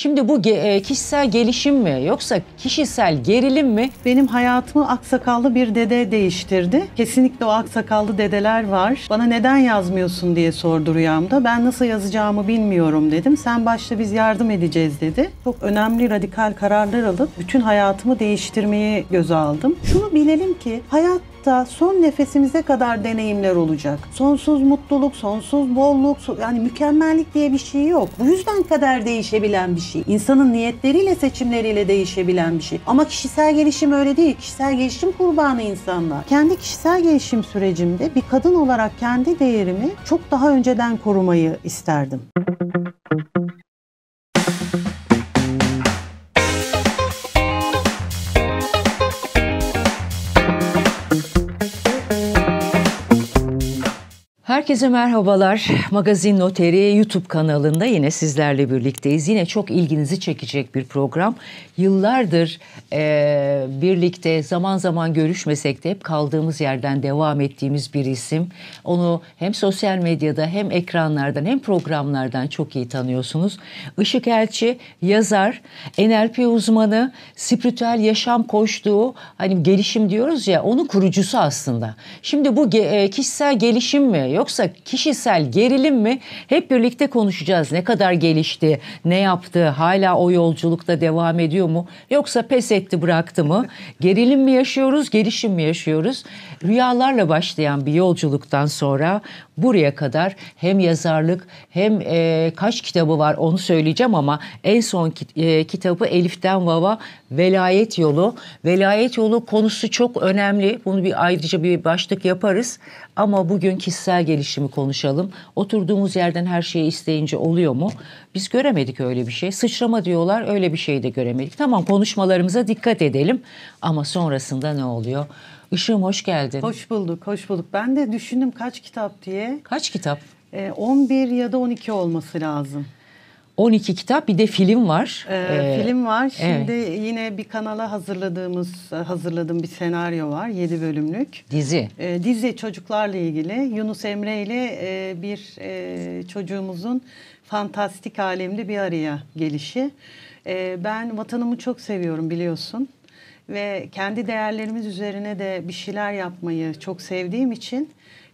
Şimdi bu ge- e, kişisel gelişim mi yoksa kişisel gerilim mi? Benim hayatımı aksakallı bir dede değiştirdi. Kesinlikle o aksakallı dedeler var. Bana neden yazmıyorsun diye sordu rüyamda. Ben nasıl yazacağımı bilmiyorum dedim. Sen başta biz yardım edeceğiz dedi. Çok önemli radikal kararlar alıp bütün hayatımı değiştirmeyi göze aldım. Şunu bilelim ki hayat hayatta son nefesimize kadar deneyimler olacak. Sonsuz mutluluk, sonsuz bolluk, yani mükemmellik diye bir şey yok. Bu yüzden kader değişebilen bir şey. İnsanın niyetleriyle, seçimleriyle değişebilen bir şey. Ama kişisel gelişim öyle değil. Kişisel gelişim kurbanı insanlar. Kendi kişisel gelişim sürecimde bir kadın olarak kendi değerimi çok daha önceden korumayı isterdim. Herkese merhabalar. Magazin Noteri YouTube kanalında yine sizlerle birlikteyiz. Yine çok ilginizi çekecek bir program. Yıllardır e, birlikte zaman zaman görüşmesek de hep kaldığımız yerden devam ettiğimiz bir isim. Onu hem sosyal medyada hem ekranlardan hem programlardan çok iyi tanıyorsunuz. Işık Elçi, yazar, NLP uzmanı, spiritüel yaşam koştuğu hani gelişim diyoruz ya onun kurucusu aslında. Şimdi bu ge- kişisel gelişim mi yoksa kişisel gerilim mi? Hep birlikte konuşacağız. Ne kadar gelişti, ne yaptı, hala o yolculukta devam ediyor mu? Yoksa pes etti, bıraktı mı? Gerilim mi yaşıyoruz, gelişim mi yaşıyoruz? Rüyalarla başlayan bir yolculuktan sonra buraya kadar hem yazarlık hem e, kaç kitabı var onu söyleyeceğim ama en son kit, e, kitabı Elif'ten Vava Velayet Yolu. Velayet Yolu konusu çok önemli. Bunu bir ayrıca bir başlık yaparız. Ama bugün kişisel gelişimi konuşalım. Oturduğumuz yerden her şeyi isteyince oluyor mu? Biz göremedik öyle bir şey. Sıçrama diyorlar öyle bir şey de göremedik. Tamam konuşmalarımıza dikkat edelim. Ama sonrasında ne oluyor? Işığım hoş geldin. Hoş bulduk, hoş bulduk. Ben de düşündüm kaç kitap diye. Kaç kitap? Ee, 11 ya da 12 olması lazım. 12 kitap bir de film var. Ee, ee, film var. Şimdi evet. yine bir kanala hazırladığımız hazırladığım bir senaryo var. 7 bölümlük. Dizi. Ee, dizi çocuklarla ilgili. Yunus Emre ile e, bir e, çocuğumuzun fantastik alemde bir araya gelişi. E, ben vatanımı çok seviyorum biliyorsun ve kendi değerlerimiz üzerine de bir şeyler yapmayı çok sevdiğim için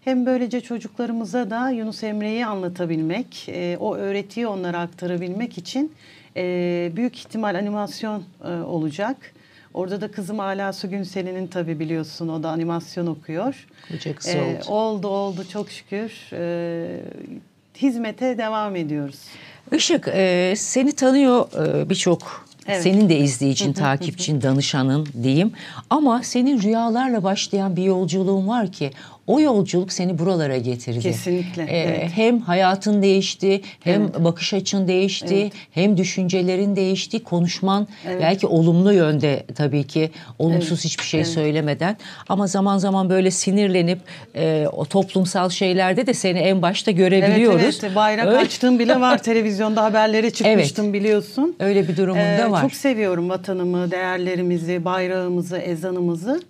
hem böylece çocuklarımıza da Yunus Emre'yi anlatabilmek, e, o öğretiyi onlara aktarabilmek için e, büyük ihtimal animasyon e, olacak. Orada da kızım Ala Su Günsel'in tabi biliyorsun o da animasyon okuyor. Çok e, oldu. Oldu oldu çok şükür. E, hizmete devam ediyoruz. Işık e, seni tanıyor e, birçok Evet. Senin de izleyicin, takipçin, danışanın diyeyim. Ama senin rüyalarla başlayan bir yolculuğun var ki o yolculuk seni buralara getirdi. Kesinlikle. Ee, evet. Hem hayatın değişti, hem evet. bakış açın değişti, evet. hem düşüncelerin değişti, konuşman evet. belki olumlu yönde tabii ki olumsuz evet. hiçbir şey evet. söylemeden ama zaman zaman böyle sinirlenip e, o toplumsal şeylerde de seni en başta görebiliyoruz. Evet, evet. bayrak Öyle. açtığım bile var televizyonda haberlere çıkmıştım evet. biliyorsun. Öyle bir durumunda ee, var. Çok seviyorum vatanımı, değerlerimizi, bayrağımızı, ezanımızı.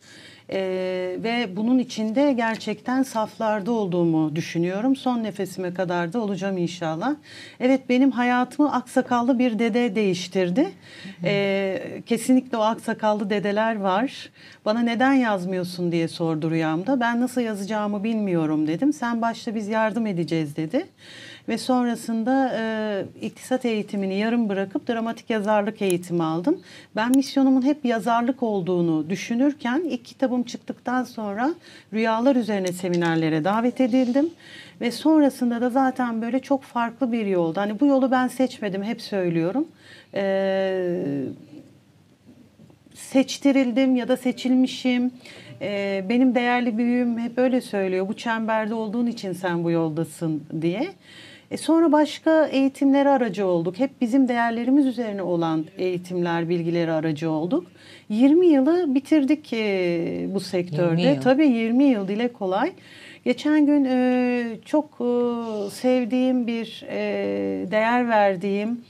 Ee, ve bunun içinde gerçekten saflarda olduğumu düşünüyorum. Son nefesime kadar da olacağım inşallah. Evet benim hayatımı aksakallı bir dede değiştirdi. Ee, kesinlikle o aksakallı dedeler var. Bana neden yazmıyorsun diye sordu rüyamda. Ben nasıl yazacağımı bilmiyorum dedim. Sen başta biz yardım edeceğiz dedi ve sonrasında e, iktisat eğitimini yarım bırakıp dramatik yazarlık eğitimi aldım. Ben misyonumun hep yazarlık olduğunu düşünürken ilk kitabım çıktıktan sonra rüyalar üzerine seminerlere davet edildim. Ve sonrasında da zaten böyle çok farklı bir yolda. Hani bu yolu ben seçmedim hep söylüyorum. Ee, seçtirildim ya da seçilmişim. Ee, benim değerli büyüğüm hep öyle söylüyor. Bu çemberde olduğun için sen bu yoldasın diye. E sonra başka eğitimlere aracı olduk. Hep bizim değerlerimiz üzerine olan eğitimler, bilgileri aracı olduk. 20 yılı bitirdik e, bu sektörde. 20 yıl. Tabii 20 yıl dile kolay. Geçen gün e, çok e, sevdiğim bir, e, değer verdiğim,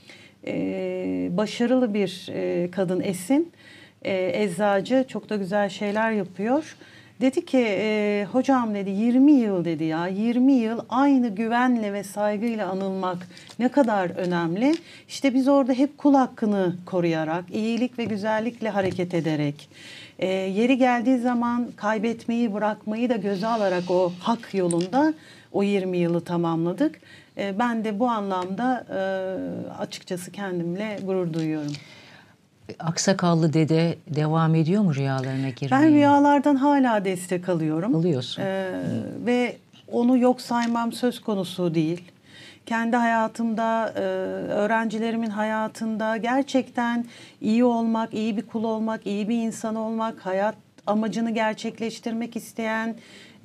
e, başarılı bir e, kadın Esin. E, eczacı, çok da güzel şeyler yapıyor Dedi ki e, hocam dedi 20 yıl dedi ya 20 yıl aynı güvenle ve saygıyla anılmak ne kadar önemli. İşte biz orada hep kul hakkını koruyarak, iyilik ve güzellikle hareket ederek, e, yeri geldiği zaman kaybetmeyi bırakmayı da göze alarak o hak yolunda o 20 yılı tamamladık. E, ben de bu anlamda e, açıkçası kendimle gurur duyuyorum. Aksakallı dede devam ediyor mu rüyalarına girmeye? Ben rüyalardan hala destek alıyorum. Alıyorsun. Ee, ve onu yok saymam söz konusu değil. Kendi hayatımda, e, öğrencilerimin hayatında gerçekten iyi olmak, iyi bir kul olmak, iyi bir insan olmak, hayat amacını gerçekleştirmek isteyen,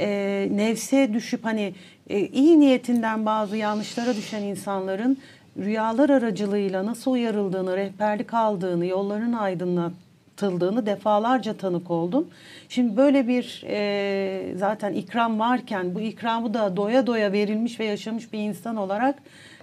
e, nefse düşüp hani e, iyi niyetinden bazı yanlışlara düşen insanların rüyalar aracılığıyla nasıl uyarıldığını, rehberlik aldığını, yolların aydınlatıldığını defalarca tanık oldum. Şimdi böyle bir e, zaten ikram varken bu ikramı da doya doya verilmiş ve yaşamış bir insan olarak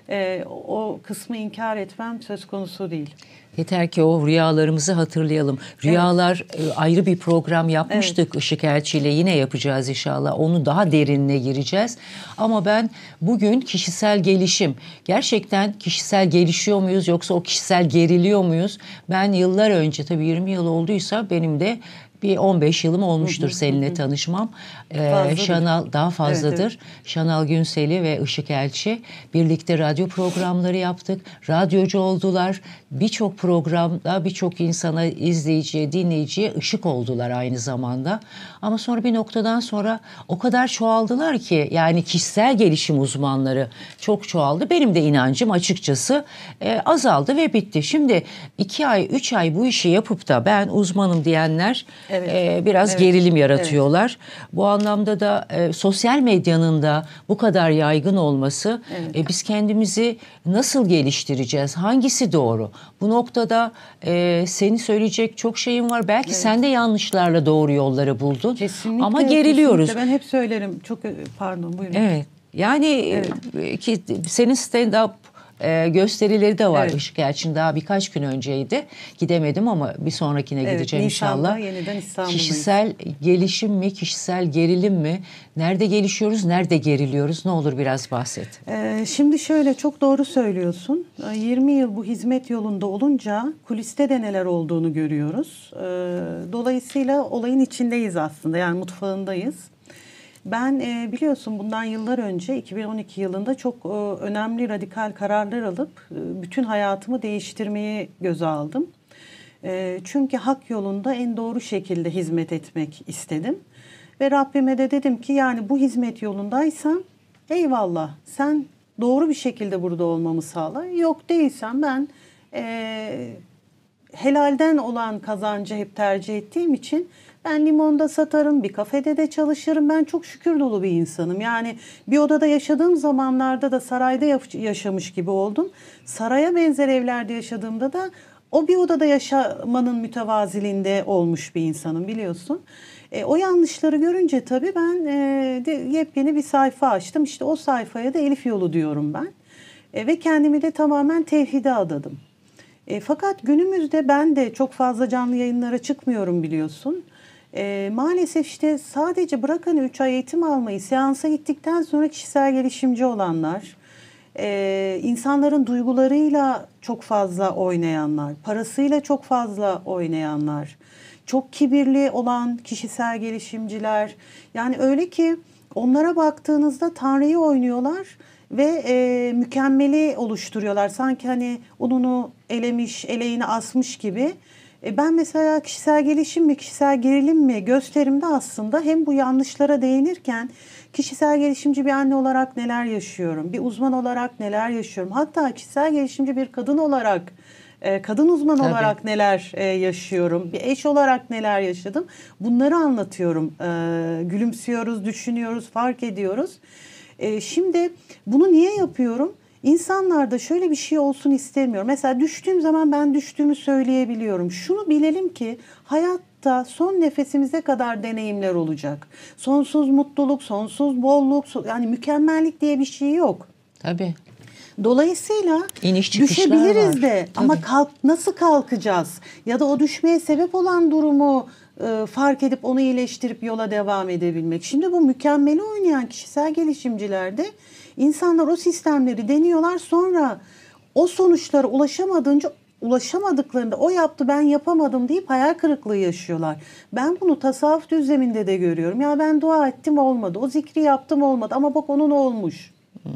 e, o kısmı inkar etmem söz konusu değil. Yeter ki o rüyalarımızı hatırlayalım. Rüyalar evet. ayrı bir program yapmıştık evet. Işık Elçi ile yine yapacağız inşallah. Onu daha derinine gireceğiz. Ama ben bugün kişisel gelişim gerçekten kişisel gelişiyor muyuz yoksa o kişisel geriliyor muyuz? Ben yıllar önce tabii 20 yıl olduysa benim de bir 15 yılım olmuştur seninle tanışmam. Ee, Şanal daha fazladır. Evet, evet. Şanal Günseli ve Işık Elçi birlikte radyo programları yaptık. Radyocu oldular. Birçok programda birçok insana, izleyiciye, dinleyiciye ışık oldular aynı zamanda. Ama sonra bir noktadan sonra o kadar çoğaldılar ki yani kişisel gelişim uzmanları çok çoğaldı. Benim de inancım açıkçası e, azaldı ve bitti. Şimdi iki ay, üç ay bu işi yapıp da ben uzmanım diyenler evet. e, biraz evet. gerilim yaratıyorlar. Evet. Bu anlamda da e, sosyal medyanın da bu kadar yaygın olması evet. e, biz kendimizi nasıl geliştireceğiz? Hangisi doğru? Bu noktada e, seni söyleyecek çok şeyim var. Belki evet. sen de yanlışlarla doğru yolları buldun. Kesinlikle. Ama geriliyoruz. Kesinlikle. Ben hep söylerim. Çok e, pardon buyurun. Evet. Yani evet. E, ki senin stand-up e, gösterileri de var evet. Işık Elçin daha birkaç gün önceydi. Gidemedim ama bir sonrakine evet, gideceğim Nisan'da inşallah. yeniden İstanbul'dayım. Kişisel gelişim mi, kişisel gerilim mi? Nerede gelişiyoruz, nerede geriliyoruz? Ne olur biraz bahset. Ee, şimdi şöyle çok doğru söylüyorsun. 20 yıl bu hizmet yolunda olunca kuliste de neler olduğunu görüyoruz. Ee, dolayısıyla olayın içindeyiz aslında yani mutfağındayız. Ben e, biliyorsun bundan yıllar önce 2012 yılında çok e, önemli radikal kararlar alıp e, bütün hayatımı değiştirmeyi göze aldım. E, çünkü hak yolunda en doğru şekilde hizmet etmek istedim. Ve Rabbime de dedim ki yani bu hizmet yolundaysam eyvallah sen doğru bir şekilde burada olmamı sağla. Yok değilsen ben e, helalden olan kazancı hep tercih ettiğim için ben limonda satarım, bir kafede de çalışırım. Ben çok şükür dolu bir insanım. Yani bir odada yaşadığım zamanlarda da sarayda yaşamış gibi oldum. Saraya benzer evlerde yaşadığımda da o bir odada yaşamanın mütevaziliğinde olmuş bir insanım biliyorsun. E, o yanlışları görünce tabii ben e, de yepyeni bir sayfa açtım. İşte o sayfaya da Elif yolu diyorum ben. E, ve kendimi de tamamen tevhide adadım. E, fakat günümüzde ben de çok fazla canlı yayınlara çıkmıyorum biliyorsun. E, maalesef işte sadece bırakın 3 ay eğitim almayı seansa gittikten sonra kişisel gelişimci olanlar, e, insanların duygularıyla çok fazla oynayanlar, parasıyla çok fazla oynayanlar, çok kibirli olan kişisel gelişimciler. Yani öyle ki onlara baktığınızda Tanrı'yı oynuyorlar ve e, mükemmeli oluşturuyorlar. Sanki hani ununu elemiş, eleğini asmış gibi. E ben mesela kişisel gelişim mi, kişisel gerilim mi gösterimde aslında hem bu yanlışlara değinirken kişisel gelişimci bir anne olarak neler yaşıyorum, bir uzman olarak neler yaşıyorum, hatta kişisel gelişimci bir kadın olarak e, kadın uzman Tabii. olarak neler e, yaşıyorum, bir eş olarak neler yaşadım bunları anlatıyorum. Gülümsüyoruz, düşünüyoruz, fark ediyoruz. Şimdi bunu niye yapıyorum? İnsanlarda şöyle bir şey olsun istemiyorum. Mesela düştüğüm zaman ben düştüğümü söyleyebiliyorum. Şunu bilelim ki hayatta son nefesimize kadar deneyimler olacak. Sonsuz mutluluk, sonsuz bolluk, yani mükemmellik diye bir şey yok. Tabii. Dolayısıyla İniş düşebiliriz var. de Tabii. ama kalk nasıl kalkacağız? Ya da o düşmeye sebep olan durumu e, fark edip onu iyileştirip yola devam edebilmek. Şimdi bu mükemmeli oynayan kişisel gelişimcilerde insanlar o sistemleri deniyorlar sonra o sonuçlara ulaşamadığınca ulaşamadıklarında o yaptı ben yapamadım deyip hayal kırıklığı yaşıyorlar. Ben bunu tasavvuf düzleminde de görüyorum. Ya ben dua ettim olmadı. O zikri yaptım olmadı ama bak onun olmuş. Hmm.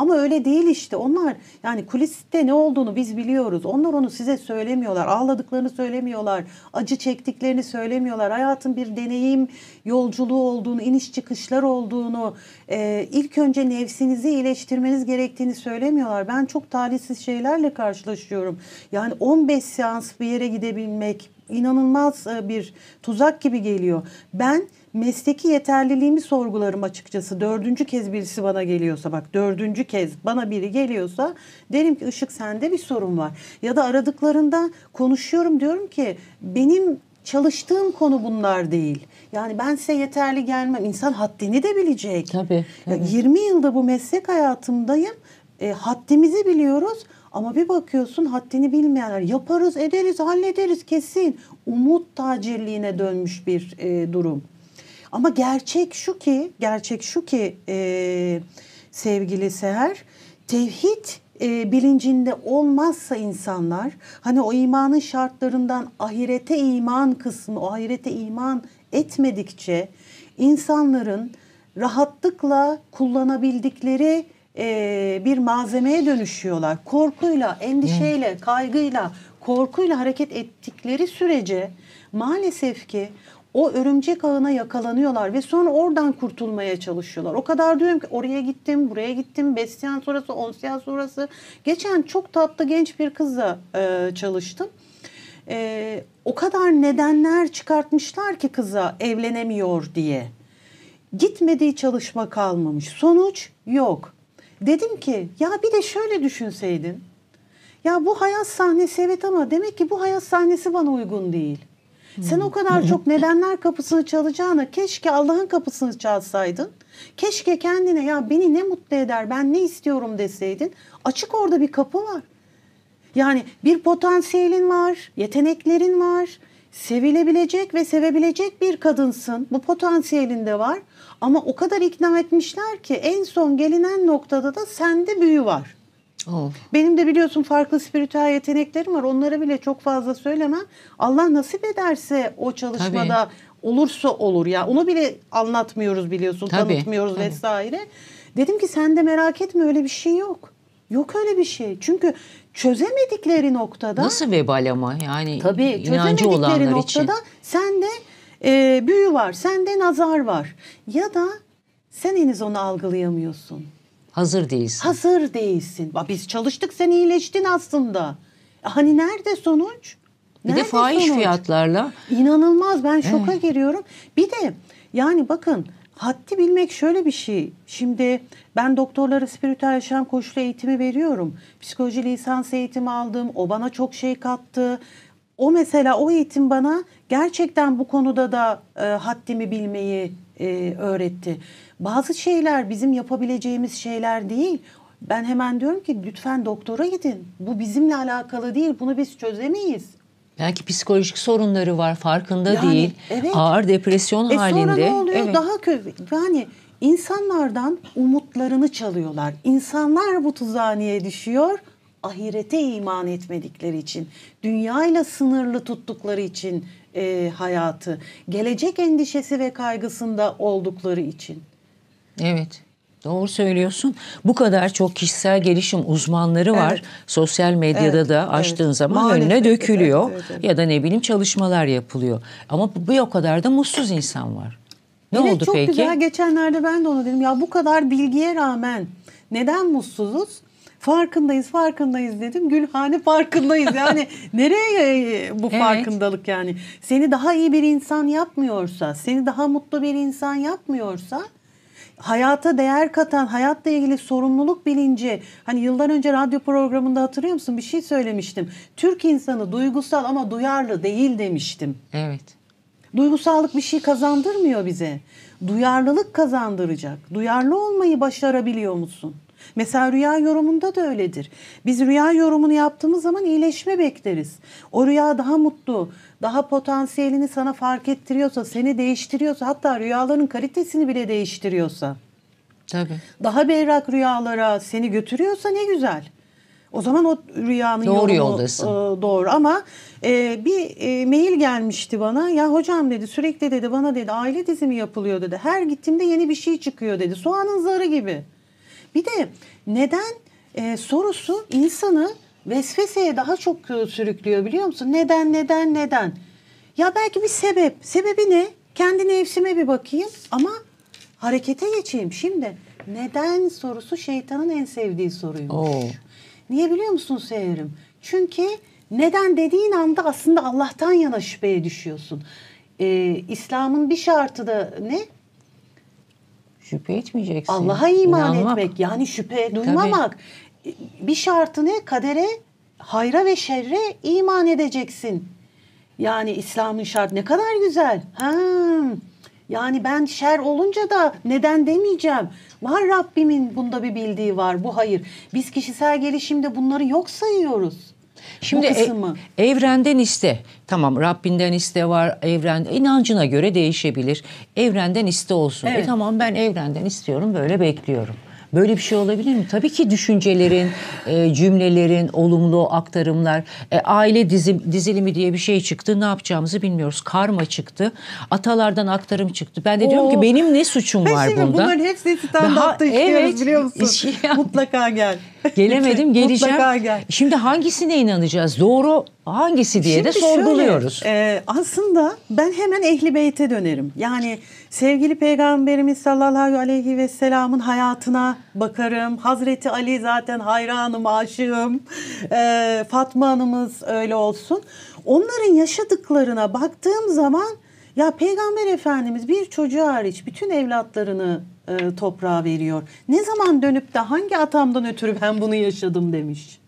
Ama öyle değil işte. Onlar yani kuliste ne olduğunu biz biliyoruz. Onlar onu size söylemiyorlar. Ağladıklarını söylemiyorlar. Acı çektiklerini söylemiyorlar. Hayatın bir deneyim yolculuğu olduğunu, iniş çıkışlar olduğunu, e, ilk önce nefsinizi iyileştirmeniz gerektiğini söylemiyorlar. Ben çok talihsiz şeylerle karşılaşıyorum. Yani 15 seans bir yere gidebilmek inanılmaz e, bir tuzak gibi geliyor. Ben mesleki yeterliliğimi sorgularım açıkçası. Dördüncü kez birisi bana geliyorsa bak dördüncü kez bana biri geliyorsa derim ki Işık sende bir sorun var. Ya da aradıklarında konuşuyorum diyorum ki benim çalıştığım konu bunlar değil. Yani ben size yeterli gelmem. İnsan haddini de bilecek. Tabii. tabii. Ya 20 yılda bu meslek hayatımdayım. E, haddimizi biliyoruz. Ama bir bakıyorsun haddini bilmeyenler yaparız, ederiz, hallederiz kesin. Umut tacirliğine dönmüş bir e, durum. Ama gerçek şu ki, gerçek şu ki e, sevgili Seher, tevhid e, bilincinde olmazsa insanlar, hani o imanın şartlarından ahirete iman kısmı, o ahirete iman etmedikçe insanların rahatlıkla kullanabildikleri e, bir malzemeye dönüşüyorlar. Korkuyla, endişeyle, kaygıyla, korkuyla hareket ettikleri sürece maalesef ki o örümcek ağına yakalanıyorlar ve sonra oradan kurtulmaya çalışıyorlar. O kadar diyorum ki oraya gittim, buraya gittim, beş seans sonrası, on seans sonrası. Geçen çok tatlı genç bir kızla e, çalıştım. E, o kadar nedenler çıkartmışlar ki kıza evlenemiyor diye. Gitmediği çalışma kalmamış. Sonuç yok. Dedim ki ya bir de şöyle düşünseydin. Ya bu hayat sahnesi evet ama demek ki bu hayat sahnesi bana uygun değil. Sen o kadar çok nedenler kapısını çalacağına keşke Allah'ın kapısını çalsaydın. Keşke kendine ya beni ne mutlu eder ben ne istiyorum deseydin. Açık orada bir kapı var. Yani bir potansiyelin var, yeteneklerin var, sevilebilecek ve sevebilecek bir kadınsın. Bu potansiyelin de var. Ama o kadar ikna etmişler ki en son gelinen noktada da sende büyü var. Of. Benim de biliyorsun farklı spiritüel yeteneklerim var. Onlara bile çok fazla söylemem. Allah nasip ederse o çalışmada Tabii. olursa olur ya. Onu bile anlatmıyoruz biliyorsun, Tabii. tanıtmıyoruz Tabii. vesaire. Dedim ki sen de merak etme öyle bir şey yok. Yok öyle bir şey. Çünkü çözemedikleri noktada Nasıl vebal ama yani Tabii inancı olanlar noktada için. sende e, büyü var, sende nazar var. Ya da sen henüz onu algılayamıyorsun. Hazır değilsin. Hazır değilsin. Biz çalıştık sen iyileştin aslında. Hani nerede sonuç? Bir nerede de fahiş sonuç? fiyatlarla. İnanılmaz ben şoka evet. giriyorum. Bir de yani bakın haddi bilmek şöyle bir şey. Şimdi ben doktorlara spiritüel yaşam koşulu eğitimi veriyorum. Psikoloji lisans eğitimi aldım. O bana çok şey kattı. O mesela o eğitim bana gerçekten bu konuda da e, haddimi bilmeyi e, öğretti. Bazı şeyler bizim yapabileceğimiz şeyler değil. Ben hemen diyorum ki lütfen doktora gidin. Bu bizimle alakalı değil. Bunu biz çözemeyiz. Belki psikolojik sorunları var farkında yani, değil. Evet. Ağır depresyon e halinde. Sonra ne oluyor? Evet. Daha kötü. Yani insanlardan umutlarını çalıyorlar. İnsanlar bu tuzağa niye düşüyor? Ahirete iman etmedikleri için, dünyayla sınırlı tuttukları için e, hayatı, gelecek endişesi ve kaygısında oldukları için. Evet. Doğru söylüyorsun. Bu kadar çok kişisel gelişim uzmanları var. Evet. Sosyal medyada evet, da açtığın evet. zaman Maalesef, önüne dökülüyor. Evet, evet, evet. Ya da ne bileyim çalışmalar yapılıyor. Ama bu o kadar da mutsuz insan var. Ne evet, oldu çok peki? Çok güzel. Geçenlerde ben de onu dedim. Ya bu kadar bilgiye rağmen neden mutsuzuz? Farkındayız, farkındayız dedim. Gülhane farkındayız. Yani nereye bu evet. farkındalık yani? Seni daha iyi bir insan yapmıyorsa, seni daha mutlu bir insan yapmıyorsa hayata değer katan, hayatla ilgili sorumluluk bilinci. Hani yıllar önce radyo programında hatırlıyor musun? Bir şey söylemiştim. Türk insanı duygusal ama duyarlı değil demiştim. Evet. Duygusallık bir şey kazandırmıyor bize. Duyarlılık kazandıracak. Duyarlı olmayı başarabiliyor musun? Mesela rüya yorumunda da öyledir. Biz rüya yorumunu yaptığımız zaman iyileşme bekleriz. O rüya daha mutlu, daha potansiyelini sana fark ettiriyorsa, seni değiştiriyorsa, hatta rüyaların kalitesini bile değiştiriyorsa, Tabii. daha berrak rüyalara seni götürüyorsa ne güzel. O zaman o rüyanın Doğru yorumu, yoldasın. e, doğru ama e, bir e, mail gelmişti bana. Ya hocam dedi sürekli dedi bana dedi aile dizimi yapılıyor dedi. Her gittiğimde yeni bir şey çıkıyor dedi. Soğanın zarı gibi. Bir de neden e, sorusu insanı vesveseye daha çok e, sürüklüyor biliyor musun? Neden neden neden? Ya belki bir sebep. Sebebi ne? Kendi nefsime bir bakayım ama harekete geçeyim. Şimdi neden sorusu şeytanın en sevdiği soruymuş. Oo. Niye biliyor musun Seherim? Çünkü neden dediğin anda aslında Allah'tan yana şüpheye düşüyorsun. Ee, İslam'ın bir şartı da ne? Şüphe etmeyeceksin. Allah'a iman İnanmak. etmek. Yani şüphe duymamak. Bir şartı ne? Kadere, hayra ve şerre iman edeceksin. Yani İslam'ın şartı ne kadar güzel. Ha. Yani ben şer olunca da neden demeyeceğim. Var Rabbimin bunda bir bildiği var. Bu hayır. Biz kişisel gelişimde bunları yok sayıyoruz. Şimdi e- evrenden iste. Tamam Rabbinden iste var. Evren inancına göre değişebilir. Evrenden iste olsun. E Evet. tamam ben evrenden istiyorum böyle bekliyorum. Böyle bir şey olabilir mi? Tabii ki düşüncelerin, e, cümlelerin, olumlu aktarımlar, e, aile dizim, dizilimi diye bir şey çıktı. Ne yapacağımızı bilmiyoruz. Karma çıktı. Atalardan aktarım çıktı. Ben de diyorum Oo. ki benim ne suçum var Şimdi bunda? bunların hepsini stand-up'ta Daha- işliyoruz evet, biliyor musun? şey- Mutlaka gel. Gelemedim geleceğim. Mutlaka gel. Şimdi hangisine inanacağız? Doğru hangisi diye de Şimdi şöyle, sorguluyoruz. e, aslında ben hemen Ehli Beyt'e dönerim. Yani sevgili Peygamberimiz sallallahu aleyhi ve selamın hayatına bakarım. Hazreti Ali zaten hayranım, aşığım. E, Fatma Hanımız öyle olsun. Onların yaşadıklarına baktığım zaman ya Peygamber Efendimiz bir çocuğu hariç bütün evlatlarını e, toprağa veriyor. Ne zaman dönüp de hangi atamdan ötürü ben bunu yaşadım demiş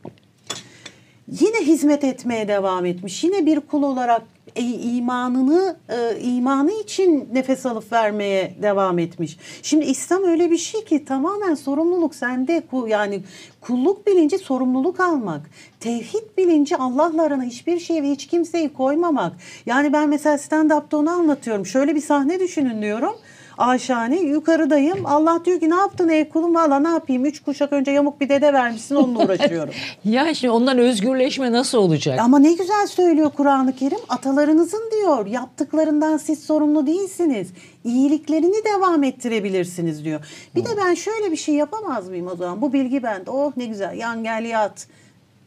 yine hizmet etmeye devam etmiş. Yine bir kul olarak e, imanını e, imanı için nefes alıp vermeye devam etmiş. Şimdi İslam öyle bir şey ki tamamen sorumluluk sende yani kulluk bilinci sorumluluk almak. Tevhid bilinci Allah'la arana hiçbir şey ve hiç kimseyi koymamak. Yani ben mesela stand-up'ta onu anlatıyorum. Şöyle bir sahne düşünün diyorum. Aşağıne yukarıdayım. Allah diyor ki ne yaptın ey kulum? Valla ne yapayım? Üç kuşak önce yamuk bir dede vermişsin onunla uğraşıyorum. Ya şimdi ondan özgürleşme nasıl olacak? Ama ne güzel söylüyor Kur'an-ı Kerim. Atalarınızın diyor yaptıklarından siz sorumlu değilsiniz. İyiliklerini devam ettirebilirsiniz diyor. Bir de ben şöyle bir şey yapamaz mıyım o zaman? Bu bilgi bende. Oh ne güzel yan gel yat.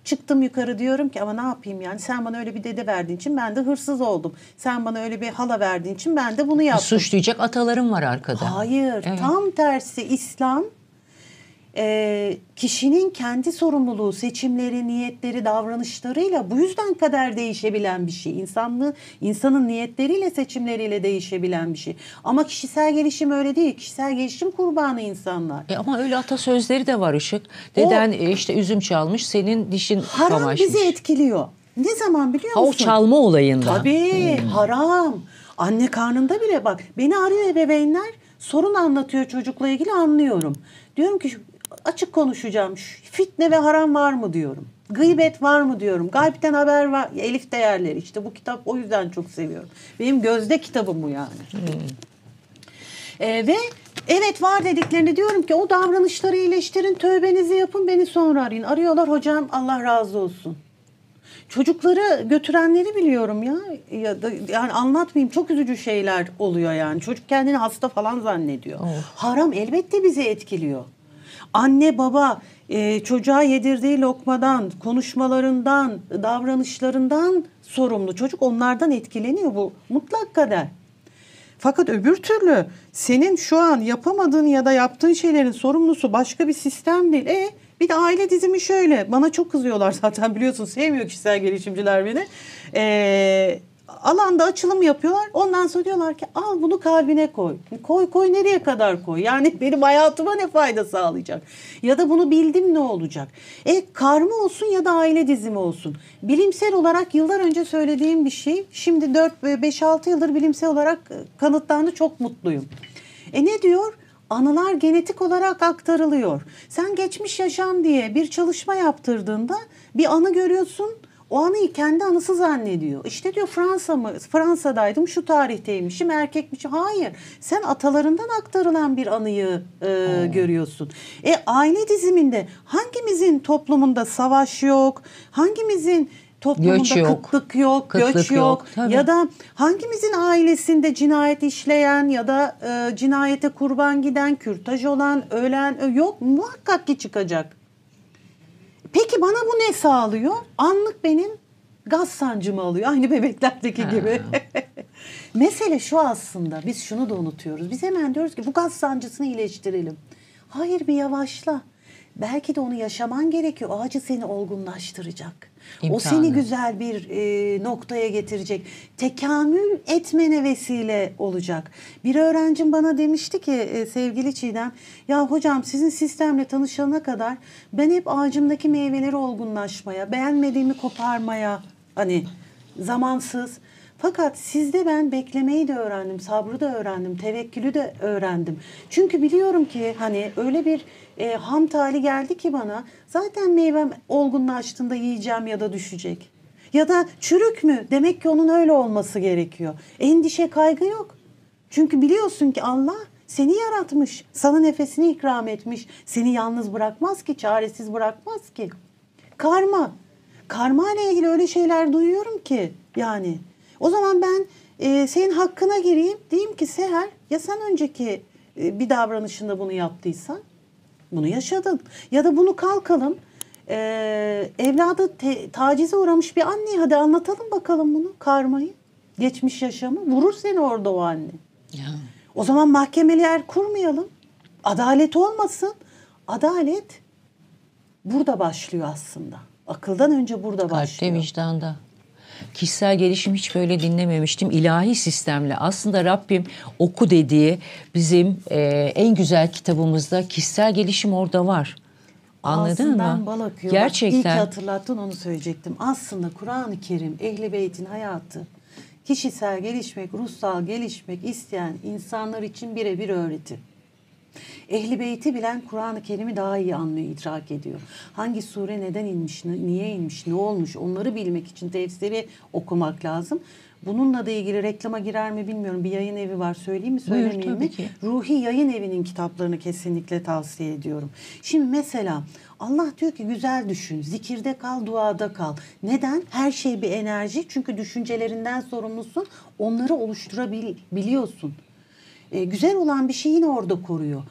Çıktım yukarı diyorum ki ama ne yapayım yani sen bana öyle bir dede verdiğin için ben de hırsız oldum. Sen bana öyle bir hala verdiğin için ben de bunu yaptım. Suçlayacak atalarım var arkada. Hayır, Evet. tam tersi İslam e, kişinin kendi sorumluluğu, seçimleri, niyetleri, davranışlarıyla bu yüzden kader değişebilen bir şey. İnsanlığı, insanın niyetleriyle, seçimleriyle değişebilen bir şey. Ama kişisel gelişim öyle değil. Kişisel gelişim kurbanı insanlar. E ama öyle atasözleri de var Işık. Deden e, işte üzüm çalmış, senin dişin Haram kamaşmış. bizi etkiliyor. Ne zaman biliyor Ha o musun? çalma olayında. Tabii haram. Anne karnında bile bak beni arıyor ebeveynler sorun anlatıyor çocukla ilgili anlıyorum. Diyorum ki açık konuşacağım fitne ve haram var mı diyorum. Gıybet var mı diyorum. Gaybten haber var. Elif değerleri işte bu kitap o yüzden çok seviyorum. Benim gözde kitabım bu yani. Ee, ve evet var dediklerini diyorum ki o davranışları iyileştirin, tövbenizi yapın, beni sonra arayın. Arıyorlar hocam Allah razı olsun. Çocukları götürenleri biliyorum ya. ya da, yani anlatmayayım çok üzücü şeyler oluyor yani. Çocuk kendini hasta falan zannediyor. Haram elbette bizi etkiliyor. Anne baba e, çocuğa yedirdiği lokmadan, konuşmalarından, davranışlarından sorumlu. Çocuk onlardan etkileniyor bu mutlak kader. Fakat öbür türlü senin şu an yapamadığın ya da yaptığın şeylerin sorumlusu başka bir sistem değil. E bir de aile dizimi şöyle. Bana çok kızıyorlar zaten biliyorsun. Sevmiyor kişisel gelişimciler beni. E, alanda açılım yapıyorlar. Ondan sonra diyorlar ki al bunu kalbine koy. Koy koy nereye kadar koy? Yani benim hayatıma ne fayda sağlayacak? Ya da bunu bildim ne olacak? E karma olsun ya da aile dizimi olsun. Bilimsel olarak yıllar önce söylediğim bir şey. Şimdi 4 5-6 yıldır bilimsel olarak e, kanıtlandı çok mutluyum. E ne diyor? anılar genetik olarak aktarılıyor. Sen geçmiş yaşam diye bir çalışma yaptırdığında bir anı görüyorsun. O anıyı kendi anısı zannediyor. İşte diyor Fransa mı? Fransa'daydım, şu tarihteymişim, erkekmişim. Hayır. Sen atalarından aktarılan bir anıyı e, görüyorsun. E aile diziminde hangimizin toplumunda savaş yok? Hangimizin toplumunda Göç yok. kıtlık yok, Kıtlık göç yok. yok, tabii. Ya da hangimizin ailesinde cinayet işleyen ya da e, cinayete kurban giden, kürtaj olan, ölen ö- yok muhakkak ki çıkacak. Peki bana bu ne sağlıyor? Anlık benim gaz sancımı alıyor. Aynı bebeklerdeki Ha. gibi. Mesele şu aslında. Biz şunu da unutuyoruz. Biz hemen diyoruz ki bu gaz sancısını iyileştirelim. Hayır bir yavaşla. Belki de onu yaşaman gerekiyor. O acı seni olgunlaştıracak. O İmtihanı. seni güzel bir e, noktaya getirecek. Tekamül etmene vesile olacak. Bir öğrencim bana demişti ki e, sevgili Çiğdem, ya hocam sizin sistemle tanışana kadar ben hep ağacımdaki meyveleri olgunlaşmaya, beğenmediğimi koparmaya hani zamansız. Fakat sizde ben beklemeyi de öğrendim, sabrı da öğrendim, tevekkülü de öğrendim. Çünkü biliyorum ki hani öyle bir e, ham hali geldi ki bana zaten meyvem olgunlaştığında yiyeceğim ya da düşecek. Ya da çürük mü? Demek ki onun öyle olması gerekiyor. Endişe, kaygı yok. Çünkü biliyorsun ki Allah seni yaratmış, sana nefesini ikram etmiş. Seni yalnız bırakmaz ki, çaresiz bırakmaz ki. Karma. Karma ile ilgili öyle şeyler duyuyorum ki yani. O zaman ben e, senin hakkına gireyim. Diyeyim ki Seher ya sen önceki e, bir davranışında bunu yaptıysan bunu yaşadın. Ya da bunu kalkalım. E, evladı te- tacize uğramış bir anneye hadi anlatalım bakalım bunu karmayı. Geçmiş yaşamı. Vurur seni orada o anne. Ya. O zaman mahkemeler kurmayalım. Adalet olmasın. Adalet burada başlıyor aslında. Akıldan önce burada Kalpte başlıyor. vicdanda. Kişisel gelişim hiç böyle dinlememiştim. İlahi sistemle aslında Rabbim oku dediği bizim e, en güzel kitabımızda kişisel gelişim orada var. Anladın Ağzından mı? bal akıyor. Bak, iyi ki Gerçekten. hatırlattın onu söyleyecektim. Aslında Kur'an-ı Kerim, Ehli Beyt'in hayatı, kişisel gelişmek, ruhsal gelişmek isteyen insanlar için birebir öğreti. Ehli Beyt'i bilen Kur'an-ı Kerim'i daha iyi anlıyor, idrak ediyor. Hangi sure neden inmiş, niye inmiş, ne olmuş onları bilmek için tefsiri okumak lazım. Bununla da ilgili reklama girer mi bilmiyorum. Bir yayın evi var söyleyeyim mi Buyur, söylemeyeyim tabii mi? ki. Ruhi Yayın Evi'nin kitaplarını kesinlikle tavsiye ediyorum. Şimdi mesela Allah diyor ki güzel düşün, zikirde kal, duada kal. Neden? Her şey bir enerji. Çünkü düşüncelerinden sorumlusun. Onları oluşturabiliyorsun. Ee, güzel olan bir şeyi yine orada koruyor.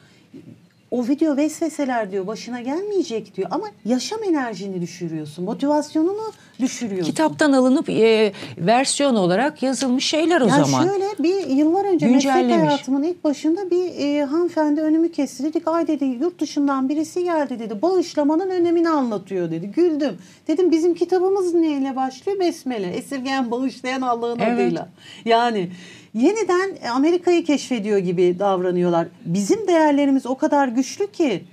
O video vesveseler diyor başına gelmeyecek diyor ama yaşam enerjini düşürüyorsun. Motivasyonunu düşürüyorsun. Kitaptan alınıp e, versiyon olarak yazılmış şeyler o ya zaman. şöyle bir yıllar önce meslek hayatımın ilk başında bir e, hanımefendi önümü kesti. Dedik ay dedi yurt dışından birisi geldi dedi. Bağışlamanın önemini anlatıyor dedi. Güldüm. Dedim bizim kitabımız neyle başlıyor? Besmele. Esirgeyen bağışlayan Allah'ın Evet. adıyla. Yani yeniden Amerika'yı keşfediyor gibi davranıyorlar. Bizim değerlerimiz o kadar güçlü ki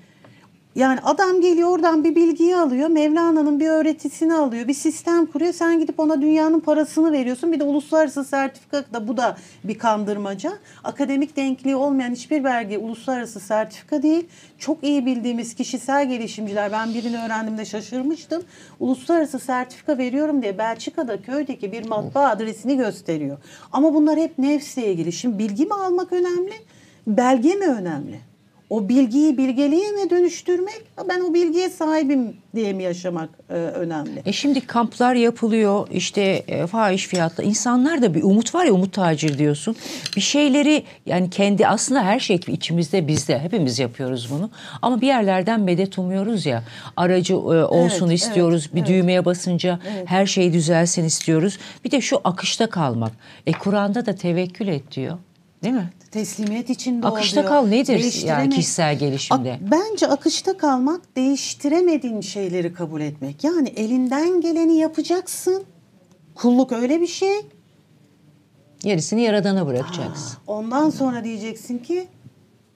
yani adam geliyor oradan bir bilgiyi alıyor. Mevlana'nın bir öğretisini alıyor. Bir sistem kuruyor. Sen gidip ona dünyanın parasını veriyorsun. Bir de uluslararası sertifika da bu da bir kandırmaca. Akademik denkliği olmayan hiçbir belge uluslararası sertifika değil. Çok iyi bildiğimiz kişisel gelişimciler. Ben birini öğrendiğimde şaşırmıştım. Uluslararası sertifika veriyorum diye Belçika'da köydeki bir matbaa adresini gösteriyor. Ama bunlar hep nefsle ilgili. Şimdi bilgi mi almak önemli? Belge mi önemli? O bilgiyi bilgeliğe mi dönüştürmek? Ben o bilgiye sahibim diye mi yaşamak e, önemli? E şimdi kamplar yapılıyor işte e, fahiş fiyatla insanlar da bir umut var ya umut tacir diyorsun. Bir şeyleri yani kendi aslında her şey içimizde bizde hepimiz yapıyoruz bunu. Ama bir yerlerden medet umuyoruz ya aracı e, olsun Evet, istiyoruz evet, bir evet. düğmeye basınca Evet. her şey düzelsin istiyoruz. Bir de şu akışta kalmak. E Kur'an'da da tevekkül et diyor değil mi? Teslimiyet içinde Akışta oluyor. kal nedir yani kişisel gelişimde? Ak- Bence akışta kalmak değiştiremediğin şeyleri kabul etmek. Yani elinden geleni yapacaksın. Kulluk öyle bir şey. Gerisini yaradana bırakacaksın. Ondan sonra diyeceksin ki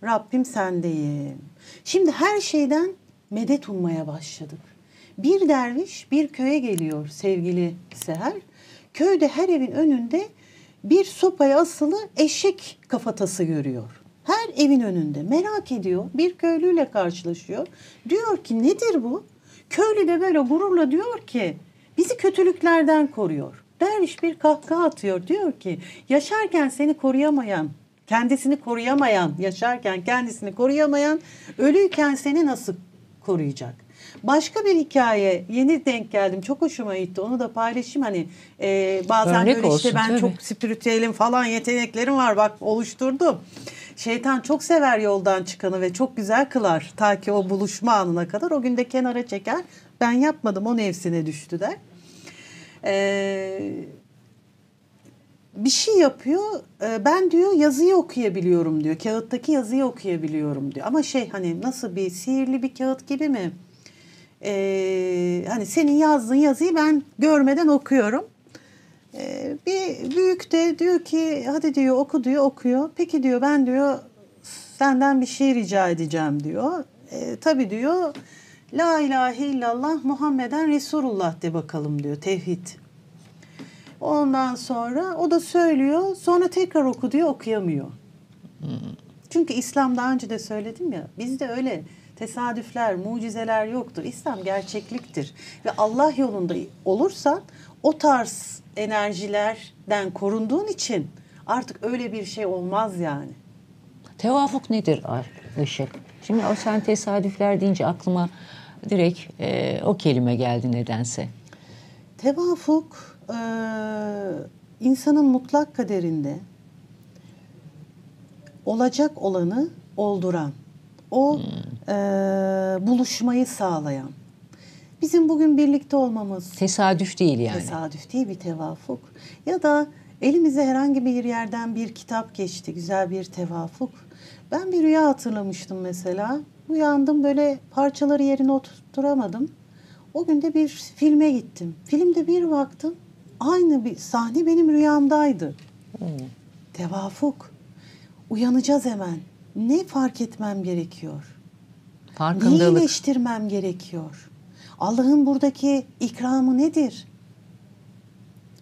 Rabbim sendeyim. Şimdi her şeyden medet ummaya başladık. Bir derviş bir köye geliyor sevgili Seher. Köyde her evin önünde bir sopaya asılı eşek kafatası görüyor. Her evin önünde merak ediyor. Bir köylüyle karşılaşıyor. Diyor ki nedir bu? Köylü de böyle gururla diyor ki bizi kötülüklerden koruyor. Derviş bir kahkaha atıyor. Diyor ki yaşarken seni koruyamayan, kendisini koruyamayan, yaşarken kendisini koruyamayan ölüyken seni nasıl koruyacak? Başka bir hikaye yeni denk geldim çok hoşuma gitti onu da paylaşayım hani e, bazen Örnek böyle işte olsun, ben tabii. çok spiritüelim falan yeteneklerim var bak oluşturdum. Şeytan çok sever yoldan çıkanı ve çok güzel kılar ta ki o buluşma anına kadar o günde kenara çeker ben yapmadım o nefsine düştü der. Ee, bir şey yapıyor. e, Ben diyor yazıyı okuyabiliyorum diyor. Kağıttaki yazıyı okuyabiliyorum diyor. Ama şey hani nasıl bir sihirli bir kağıt gibi mi? Ee, hani senin yazdığın yazıyı ben görmeden okuyorum. Ee, bir büyük de diyor ki hadi diyor oku diyor okuyor. Peki diyor ben diyor senden bir şey rica edeceğim diyor. Ee, tabii diyor La ilahe illallah Muhammeden Resulullah de bakalım diyor tevhid. Ondan sonra o da söylüyor. Sonra tekrar oku diyor okuyamıyor. Çünkü İslam daha önce de söyledim ya bizde öyle tesadüfler, mucizeler yoktur. İslam gerçekliktir. Ve Allah yolunda olursan o tarz enerjilerden korunduğun için artık öyle bir şey olmaz yani. Tevafuk nedir Işık? Şimdi o sen tesadüfler deyince aklıma direkt e, o kelime geldi nedense. Tevafuk eee, insanın mutlak kaderinde olacak olanı olduran, o eee, buluşmayı sağlayan. Bizim bugün birlikte olmamız Tesadüf değil yani. tesadüf değil bir tevafuk. Ya da elimize herhangi bir yerden bir kitap geçti, güzel bir tevafuk. Ben bir rüya hatırlamıştım mesela. Uyandım böyle parçaları yerine oturtturamadım. O gün de bir filme gittim. Filmde bir baktım aynı bir sahne benim rüyamdaydı. Tevafuk. Uyanacağız hemen. Ne fark etmem gerekiyor? Farkındalık. iyileştirmem gerekiyor? Allah'ın buradaki ikramı nedir?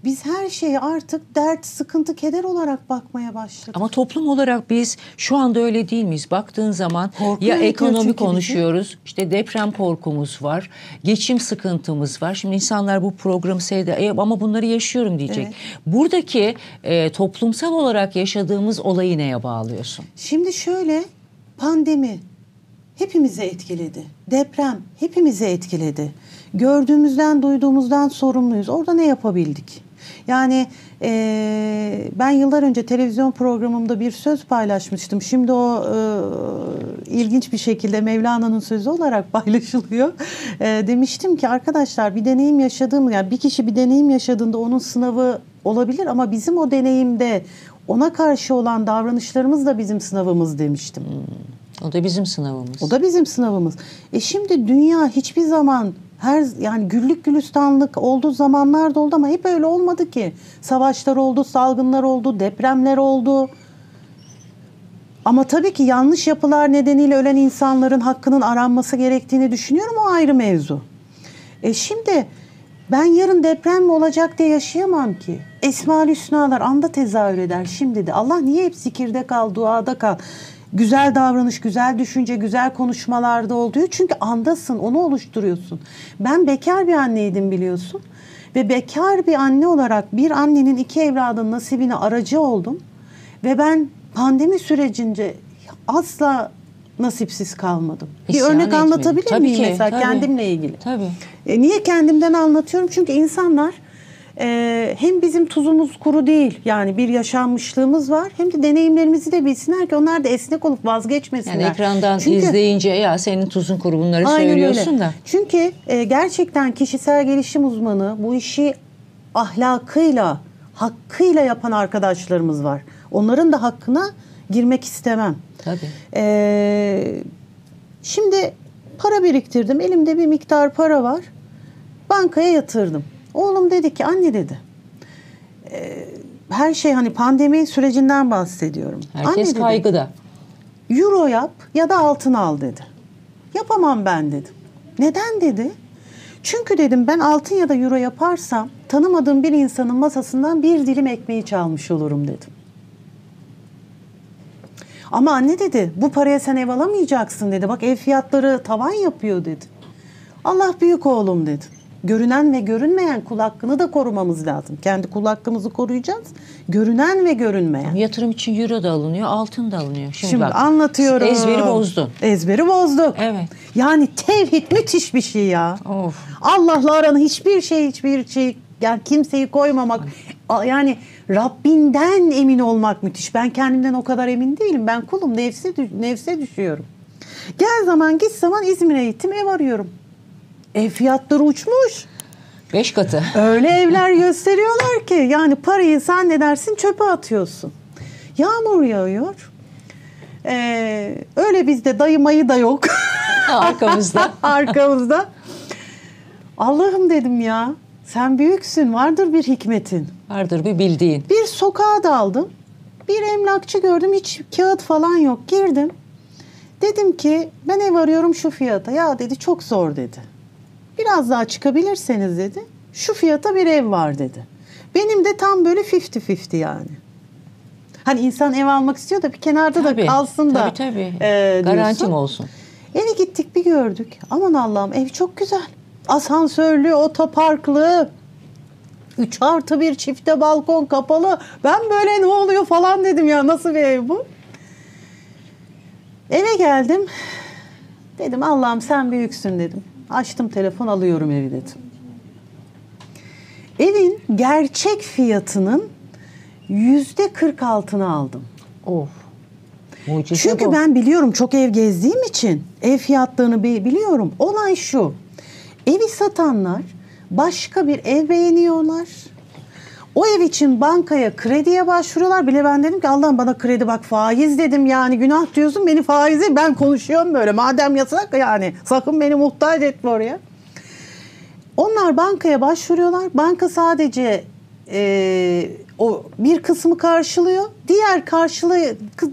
Biz her şeye artık dert, sıkıntı, keder olarak bakmaya başladık. Ama toplum olarak biz şu anda öyle değil miyiz? Baktığın zaman Korku ya ekonomi çünkü bizi. konuşuyoruz, işte deprem korkumuz var, geçim sıkıntımız var. Şimdi insanlar bu programı seyreder "E, ama bunları yaşıyorum diyecek. Evet. Buradaki e, toplumsal olarak yaşadığımız olayı neye bağlıyorsun? Şimdi şöyle pandemi hepimizi etkiledi. Deprem hepimizi etkiledi. Gördüğümüzden, duyduğumuzdan sorumluyuz. Orada ne yapabildik? Yani eee, ben yıllar önce televizyon programımda bir söz paylaşmıştım. Şimdi o eee, ilginç bir şekilde Mevlana'nın sözü olarak paylaşılıyor. Eee, demiştim ki arkadaşlar bir deneyim yaşadığım, yani bir kişi bir deneyim yaşadığında onun sınavı olabilir ama bizim o deneyimde ona karşı olan davranışlarımız da bizim sınavımız demiştim. O da bizim sınavımız. O da bizim sınavımız. E şimdi dünya hiçbir zaman her yani güllük gülistanlık olduğu zamanlar da oldu ama hep öyle olmadı ki. Savaşlar oldu, salgınlar oldu, depremler oldu. Ama tabii ki yanlış yapılar nedeniyle ölen insanların hakkının aranması gerektiğini düşünüyorum o ayrı mevzu. E şimdi ben yarın deprem mi olacak diye yaşayamam ki. Esma-ül Hüsnalar anda tezahür eder şimdi de. Allah niye hep zikirde kal, duada kal? Güzel davranış, güzel düşünce, güzel konuşmalarda oluyor. Çünkü andasın, onu oluşturuyorsun. Ben bekar bir anneydim biliyorsun. Ve bekar bir anne olarak bir annenin iki evladın nasibine aracı oldum. Ve ben pandemi sürecince asla nasipsiz kalmadım. Bir İsyan örnek etmedin. anlatabilir Tabii miyim ki, mesela tabii. kendimle ilgili? Tabii. E, niye kendimden anlatıyorum? Çünkü insanlar e, hem bizim tuzumuz kuru değil yani bir yaşanmışlığımız var hem de deneyimlerimizi de bilsinler ki onlar da esnek olup vazgeçmesinler. Yani ekrandan Çünkü- izleyince ya senin tuzun kuru bunları söylüyorsun öyle. da. Çünkü e, gerçekten kişisel gelişim uzmanı bu işi ahlakıyla, hakkıyla yapan arkadaşlarımız var. Onların da hakkına girmek istemem. Tabii. Ee, şimdi para biriktirdim. Elimde bir miktar para var. Bankaya yatırdım. Oğlum dedi ki anne dedi. "e, her şey hani pandemi sürecinden bahsediyorum. Herkes anne dedi, kaygıda. Euro yap ya da altın al dedi. Yapamam ben dedim. Neden dedi? Çünkü dedim ben altın ya da euro yaparsam tanımadığım bir insanın masasından bir dilim ekmeği çalmış olurum dedim. Ama anne dedi bu paraya sen ev alamayacaksın dedi. Bak ev fiyatları tavan yapıyor dedi. Allah büyük oğlum dedi. Görünen ve görünmeyen kul hakkını da korumamız lazım. Kendi kul hakkımızı koruyacağız. Görünen ve görünmeyen. Yatırım için euro da alınıyor, altın da alınıyor. Şimdi, Şimdi bak, anlatıyorum. Ezberi bozdun. Ezberi bozduk. Evet. Yani tevhid müthiş bir şey ya. Of. Allah'la aranı hiçbir şey hiçbir şey yani kimseyi koymamak yani Rabbinden emin olmak müthiş. Ben kendimden o kadar emin değilim. Ben kulum nefse nefse düşüyorum. Gel zaman git zaman İzmir'e gittim ev arıyorum. Ev fiyatları uçmuş. Beş katı. Öyle evler gösteriyorlar ki yani parayı sen ne dersin çöpe atıyorsun. Yağmur yağıyor. Ee, öyle bizde dayı mayı da yok. Arkamızda. Arkamızda. Allah'ım dedim ya. Sen büyüksün. Vardır bir hikmetin. Vardır bir bildiğin. Bir sokağa daldım. Bir emlakçı gördüm. Hiç kağıt falan yok. Girdim. Dedim ki ben ev arıyorum şu fiyata. Ya dedi çok zor dedi. Biraz daha çıkabilirseniz dedi. Şu fiyata bir ev var dedi. Benim de tam böyle 50-50 yani. Hani insan ev almak istiyor da bir kenarda Tabii, da kalsın da. Tabii tabii. e, Garantim olsun. Eve gittik bir gördük. Aman Allah'ım ev çok güzel. Asansörlü, otoparklı. Üç artı bir çifte balkon kapalı. Ben böyle ne oluyor falan dedim ya nasıl bir ev bu? Eve geldim. Dedim Allah'ım sen büyüksün dedim. Açtım telefon alıyorum evi dedim. Evin gerçek fiyatının yüzde kırk altını aldım. Of. Mucize Çünkü bu. ben biliyorum çok ev gezdiğim için ev fiyatlarını bi- biliyorum. Olay şu. Evi satanlar başka bir ev beğeniyorlar. O ev için bankaya krediye başvuruyorlar. Bile ben dedim ki Allah'ım bana kredi bak faiz dedim yani günah diyorsun beni faize ben konuşuyorum böyle. Madem yasak yani sakın beni muhtaç etme oraya. Onlar bankaya başvuruyorlar. Banka sadece e, o bir kısmı karşılıyor. Diğer karşılı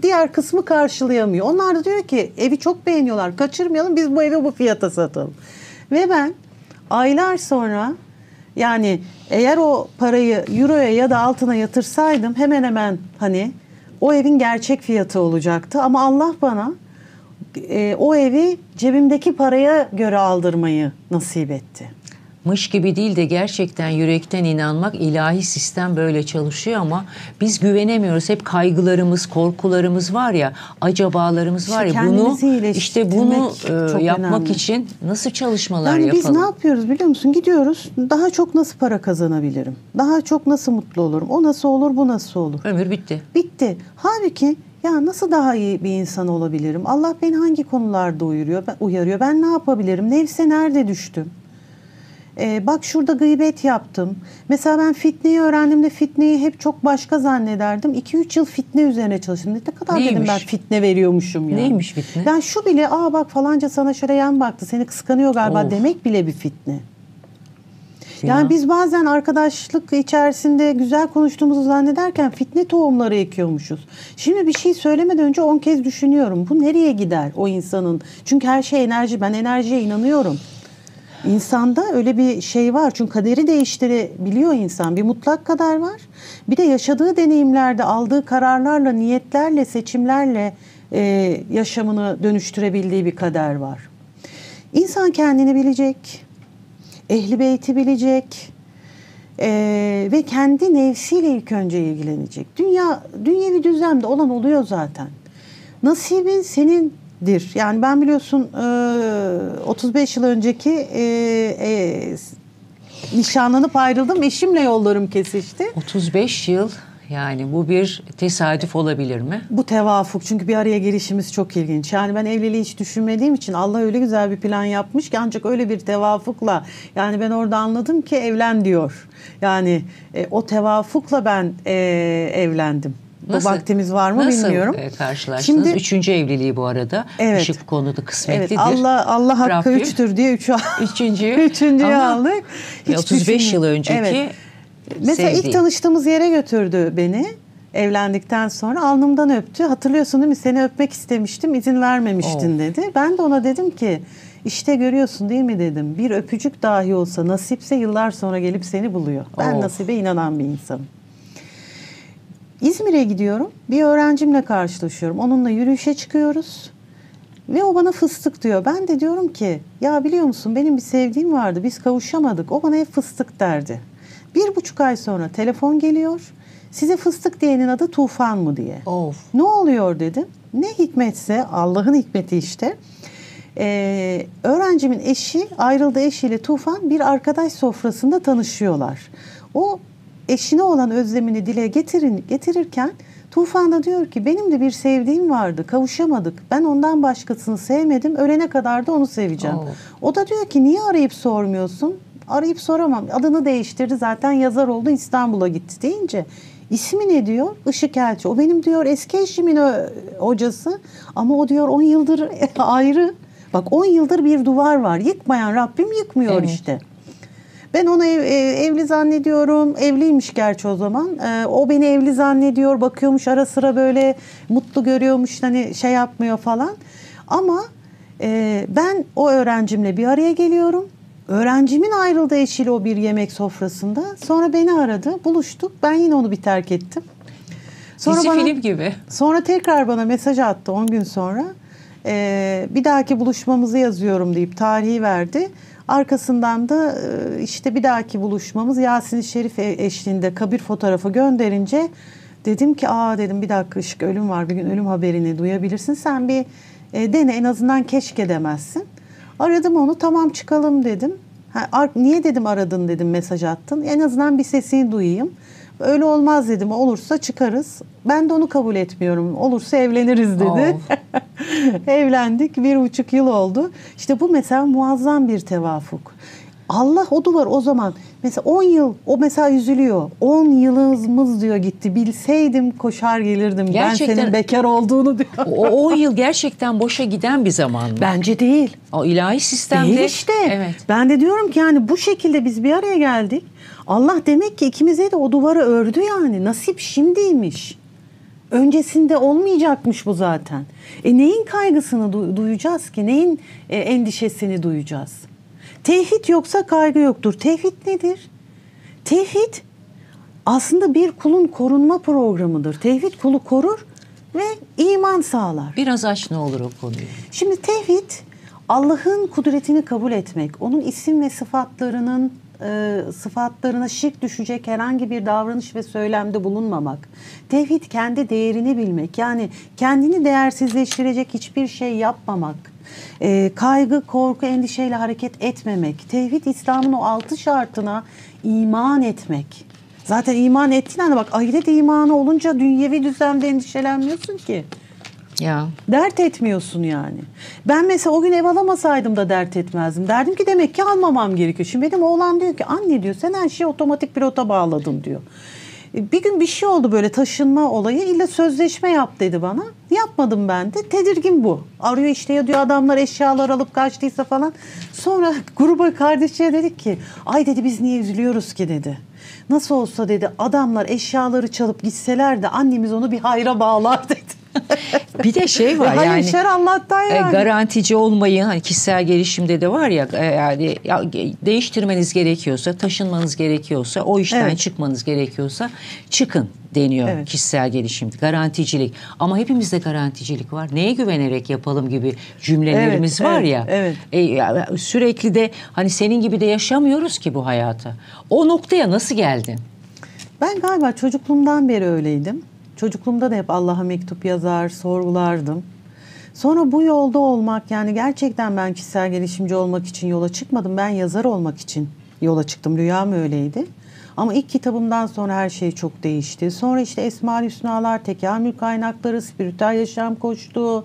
diğer kısmı karşılayamıyor. Onlar da diyor ki evi çok beğeniyorlar. Kaçırmayalım biz bu evi bu fiyata satalım. Ve ben aylar sonra yani eğer o parayı euroya ya da altına yatırsaydım hemen hemen hani o evin gerçek fiyatı olacaktı. Ama Allah bana e, o evi cebimdeki paraya göre aldırmayı nasip etti. Mış gibi değil de gerçekten yürekten inanmak ilahi sistem böyle çalışıyor ama biz güvenemiyoruz. Hep kaygılarımız, korkularımız var ya, acabalarımız var İşte ya bunu işte bunu e, yapmak önemli. için nasıl çalışmalar Yani yapalım? biz ne yapıyoruz biliyor musun? Gidiyoruz daha çok nasıl para kazanabilirim? Daha çok nasıl mutlu olurum? O nasıl olur bu nasıl olur? Ömür bitti. Bitti. Halbuki ya nasıl daha iyi bir insan olabilirim? Allah beni hangi konularda uyarıyor? Ben, uyarıyor. Ben ne yapabilirim? Nefse nerede düştüm? Ee, bak şurada gıybet yaptım. Mesela ben fitneyi öğrendiğimde fitneyi hep çok başka zannederdim. 2-3 yıl fitne üzerine çalıştım. Ne kadar dedim Neymiş? ben fitne veriyormuşum ya. Neymiş fitne? Yani şu bile aa bak falanca sana şöyle yan baktı seni kıskanıyor galiba Of. demek bile bir fitne. Ya. Yani biz bazen arkadaşlık içerisinde güzel konuştuğumuzu zannederken fitne tohumları ekiyormuşuz. Şimdi bir şey söylemeden önce on kez düşünüyorum. Bu nereye gider o insanın? Çünkü her şey enerji. Ben enerjiye inanıyorum. İnsanda öyle bir şey var. Çünkü kaderi değiştirebiliyor insan. Bir mutlak kader var. Bir de yaşadığı deneyimlerde aldığı kararlarla, niyetlerle, seçimlerle e, yaşamını dönüştürebildiği bir kader var. İnsan kendini bilecek, ehli beyti bilecek e, ve kendi nefsiyle ilk önce ilgilenecek. Dünya dünyevi düzlemde olan oluyor zaten. Nasibin senindir. Yani ben biliyorsun e, 35 yıl önceki e, e, nişanlanıp ayrıldım. Eşimle yollarım kesişti. 35 yıl yani bu bir tesadüf olabilir mi? Bu tevafuk çünkü bir araya gelişimiz çok ilginç. Yani ben evliliği hiç düşünmediğim için Allah öyle güzel bir plan yapmış ki ancak öyle bir tevafukla yani ben orada anladım ki evlen diyor. Yani e, o tevafukla ben e, evlendim. Nasıl- vaktimiz var mı Nasıl bilmiyorum. e, karşılaştınız? Şimdi Üçüncü evliliği bu arada. Evet. Işık bu konuda kısmetlidir. evet Allah Allah hakkı Rabbim. üçtür diye üçü Üçüncüyü, Üçüncüyü ama aldık. Hiç 35 yıl önceki Evet. Mesela ilk sevdiğin. tanıştığımız yere götürdü beni. Evlendikten sonra alnımdan öptü. Hatırlıyorsun değil mi? Seni öpmek istemiştim, izin vermemiştin Oh. dedi. Ben de ona dedim ki işte görüyorsun değil mi dedim. Bir öpücük dahi olsa nasipse yıllar sonra gelip seni buluyor. Ben Oh. nasibe inanan bir insanım. İzmir'e gidiyorum. Bir öğrencimle karşılaşıyorum. Onunla yürüyüşe çıkıyoruz. Ve o bana fıstık diyor. Ben de diyorum ki ya biliyor musun benim bir sevdiğim vardı. Biz kavuşamadık. O bana hep fıstık derdi. Bir buçuk ay sonra telefon geliyor. Size fıstık diyenin adı Tufan mı diye. Of. Ne oluyor dedim. Ne hikmetse Allah'ın hikmeti işte. Ee, öğrencimin eşi ayrıldı eşiyle Tufan bir arkadaş sofrasında tanışıyorlar. O eşine olan özlemini dile getirin, getirirken Tufan da diyor ki benim de bir sevdiğim vardı kavuşamadık. Ben ondan başkasını sevmedim ölene kadar da onu seveceğim. Oh. O da diyor ki niye arayıp sormuyorsun? Arayıp soramam. Adını değiştirdi zaten yazar oldu İstanbul'a gitti deyince. İsmi ne diyor? Işık Elçi. O benim diyor eski eşimin hocası ama o diyor 10 yıldır ayrı. Bak 10 yıldır bir duvar var. Yıkmayan Rabbim yıkmıyor Evet. işte. Ben onu ev- e, evli zannediyorum. Evliymiş gerçi o zaman. Ee, o beni evli zannediyor. Bakıyormuş ara sıra böyle mutlu görüyormuş. Hani şey yapmıyor falan. Ama e, ben o öğrencimle bir araya geliyorum. Öğrencimin ayrıldığı eşiyle o bir yemek sofrasında. Sonra beni aradı. Buluştuk. Ben yine onu bir terk ettim. Dizi bana- film gibi. Sonra tekrar bana mesaj attı 10 gün sonra. Ee, bir dahaki buluşmamızı yazıyorum deyip tarihi verdi. Arkasından da e, işte bir dahaki buluşmamız Yasin-i Şerif e- eşliğinde kabir fotoğrafı gönderince dedim ki aa dedim bir dakika ışık ölüm var bir gün ölüm haberini duyabilirsin. Sen bir e, dene en azından keşke demezsin. Aradım onu tamam çıkalım dedim. Ha, ar- niye dedim aradın dedim mesaj attın. En azından bir sesini duyayım. Öyle olmaz dedim. Olursa çıkarız. Ben de onu kabul etmiyorum. Olursa evleniriz dedi. Evlendik. Bir buçuk yıl oldu. İşte bu mesela muazzam bir tevafuk. Allah o duvar o zaman mesela 10 yıl o mesela üzülüyor. 10 yılımız diyor gitti. Bilseydim koşar gelirdim. Gerçekten- Ben senin bekar olduğunu diyor. O 10 yıl gerçekten boşa giden bir zaman mı? Bence değil. O ilahi sistemde. Değil işte. Evet. Ben de diyorum ki yani bu şekilde biz bir araya geldik. Allah demek ki ikimize de o duvarı ördü yani. Nasip şimdiymiş. Öncesinde olmayacakmış bu zaten. E neyin kaygısını du- duyacağız ki? Neyin e, endişesini duyacağız? Tevhid yoksa kaygı yoktur. Tevhid nedir? Tevhid aslında bir kulun korunma programıdır. Tevhid kulu korur ve iman sağlar. Biraz aç ne olur o konuyu. Şimdi tevhid Allah'ın kudretini kabul etmek, onun isim ve sıfatlarının e, sıfatlarına şirk düşecek herhangi bir davranış ve söylemde bulunmamak. Tevhid kendi değerini bilmek. Yani kendini değersizleştirecek hiçbir şey yapmamak. E, kaygı, korku, endişeyle hareket etmemek. Tevhid İslam'ın o altı şartına iman etmek. Zaten iman ettiğin anda bak ahiret imanı olunca dünyevi düzlemde endişelenmiyorsun ki. Ya Dert etmiyorsun yani. Ben mesela o gün ev alamasaydım da dert etmezdim. Derdim ki demek ki almamam gerekiyor. Şimdi benim oğlan diyor ki anne diyor sen her şeyi otomatik pilota bağladın diyor. E, Bir gün bir şey oldu böyle taşınma olayı. İlla sözleşme yap dedi bana. Yapmadım ben de. Tedirgin bu. Arıyor işte ya diyor adamlar eşyalar alıp kaçtıysa falan. Sonra gruba kardeşine dedik ki ay dedi biz niye üzülüyoruz ki dedi. Nasıl olsa dedi adamlar eşyaları çalıp gitseler de annemiz onu bir hayra bağlar dedi. Bir de şey var Hayır yani. şer Allah'tan e, yani. garantici olmayın hani kişisel gelişimde de var ya e, yani ya, e, değiştirmeniz gerekiyorsa taşınmanız gerekiyorsa o işten Evet. çıkmanız gerekiyorsa çıkın deniyor Evet. kişisel gelişim garanticilik ama hepimizde garanticilik var neye güvenerek yapalım gibi cümlelerimiz Evet, var evet, ya evet. E, ya, sürekli de hani senin gibi de yaşamıyoruz ki bu hayatı o noktaya nasıl geldin Ben galiba çocukluğumdan beri öyleydim. Çocukluğumda da hep Allah'a mektup yazar, sorgulardım. Sonra bu yolda olmak yani gerçekten ben kişisel gelişimci olmak için yola çıkmadım. Ben yazar olmak için yola çıktım. Rüyam öyleydi. Ama ilk kitabımdan sonra her şey çok değişti. Sonra işte Esma-ül Hüsnalar, tekamül kaynakları, spiritüel yaşam koştu.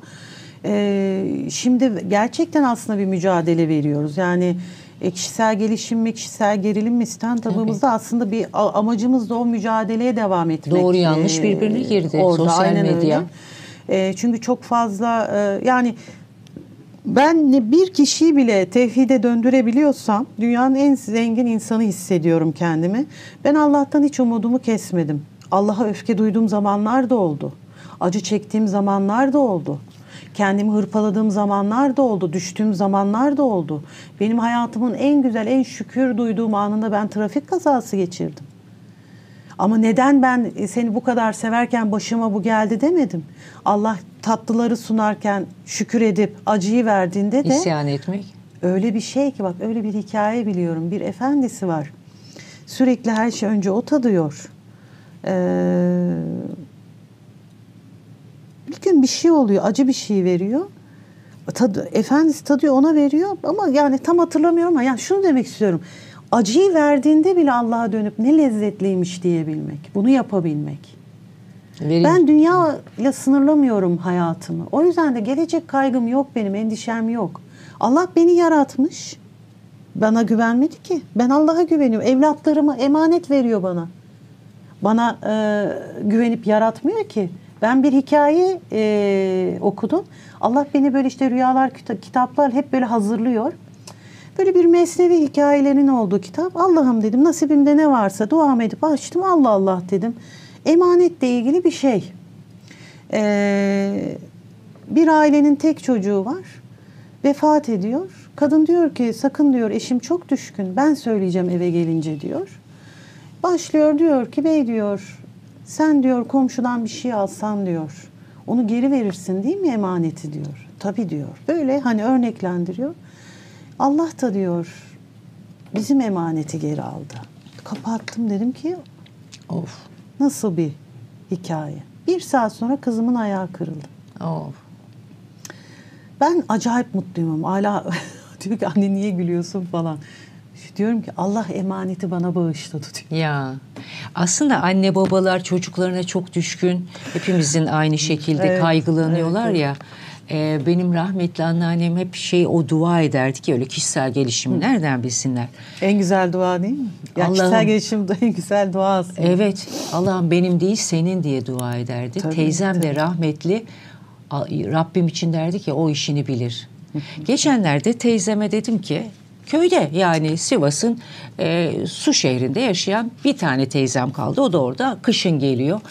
Ee, şimdi gerçekten aslında bir mücadele veriyoruz. Yani e, kişisel gelişim mi, kişisel gerilim mi stand-up'ımızda aslında bir amacımız da o mücadeleye devam etmek. Doğru yanlış Ee, birbirine girdi. Orada, Sosyal aynen medya. öyle. Ee, çünkü çok fazla e, yani ben ne bir kişiyi bile tevhide döndürebiliyorsam dünyanın en zengin insanı hissediyorum kendimi. Ben Allah'tan hiç umudumu kesmedim. Allah'a öfke duyduğum zamanlar da oldu. Acı çektiğim zamanlar da oldu. Kendimi hırpaladığım zamanlar da oldu. Düştüğüm zamanlar da oldu. Benim hayatımın en güzel, en şükür duyduğum anında ben trafik kazası geçirdim. Ama neden ben seni bu kadar severken başıma bu geldi demedim. Allah tatlıları sunarken şükür edip acıyı verdiğinde de İsyan etmek. öyle bir şey ki bak öyle bir hikaye biliyorum. Bir efendisi var. Sürekli her şey önce o tadıyor. Ee, bir gün bir şey oluyor, acı bir şey veriyor. Tadı, efendisi tadıyor ona veriyor ama yani tam hatırlamıyorum ama yani şunu demek istiyorum. Acıyı verdiğinde bile Allah'a dönüp ne lezzetliymiş diyebilmek, bunu yapabilmek. Verin. Ben dünya ile sınırlamıyorum hayatımı. O yüzden de gelecek kaygım yok benim, endişem yok. Allah beni yaratmış. Bana güvenmedi ki. Ben Allah'a güveniyorum. Evlatlarımı emanet veriyor bana. Bana e, güvenip yaratmıyor ki. Ben bir hikaye e, okudum. Allah beni böyle işte rüyalar, kita- kitaplar hep böyle hazırlıyor. Böyle bir mesnevi hikayelerin olduğu kitap. Allah'ım dedim nasibimde ne varsa duam edip açtım. Allah Allah dedim. Emanetle ilgili bir şey. Ee, bir ailenin tek çocuğu var. Vefat ediyor. Kadın diyor ki sakın diyor eşim çok düşkün. Ben söyleyeceğim eve gelince diyor. Başlıyor diyor ki bey diyor sen diyor komşudan bir şey alsan diyor. Onu geri verirsin değil mi emaneti diyor. Tabii diyor. Böyle hani örneklendiriyor. Allah da diyor bizim emaneti geri aldı. Kapattım dedim ki Of. nasıl bir hikaye. Bir saat sonra kızımın ayağı kırıldı. Of. Ben acayip mutluyum ama hala diyor ki anne niye gülüyorsun falan. Diyorum ki Allah emaneti bana bağışladı diyor. Ya aslında anne babalar çocuklarına çok düşkün. Hepimizin aynı şekilde Evet, kaygılanıyorlar evet, evet. ya. Ee, benim rahmetli anneannem hep şey o dua ederdi ki öyle kişisel gelişimi nereden bilsinler. En güzel dua değil mi? Ya Allah'ım. kişisel gelişim en güzel dua aslında. Evet Allah'ım benim değil senin diye dua ederdi. Tabii, Teyzem de rahmetli Rabbim için derdi ki o işini bilir. Geçenlerde teyzeme dedim ki köyde yani Sivas'ın e, su şehrinde yaşayan bir tane teyzem kaldı. O da orada kışın geliyor.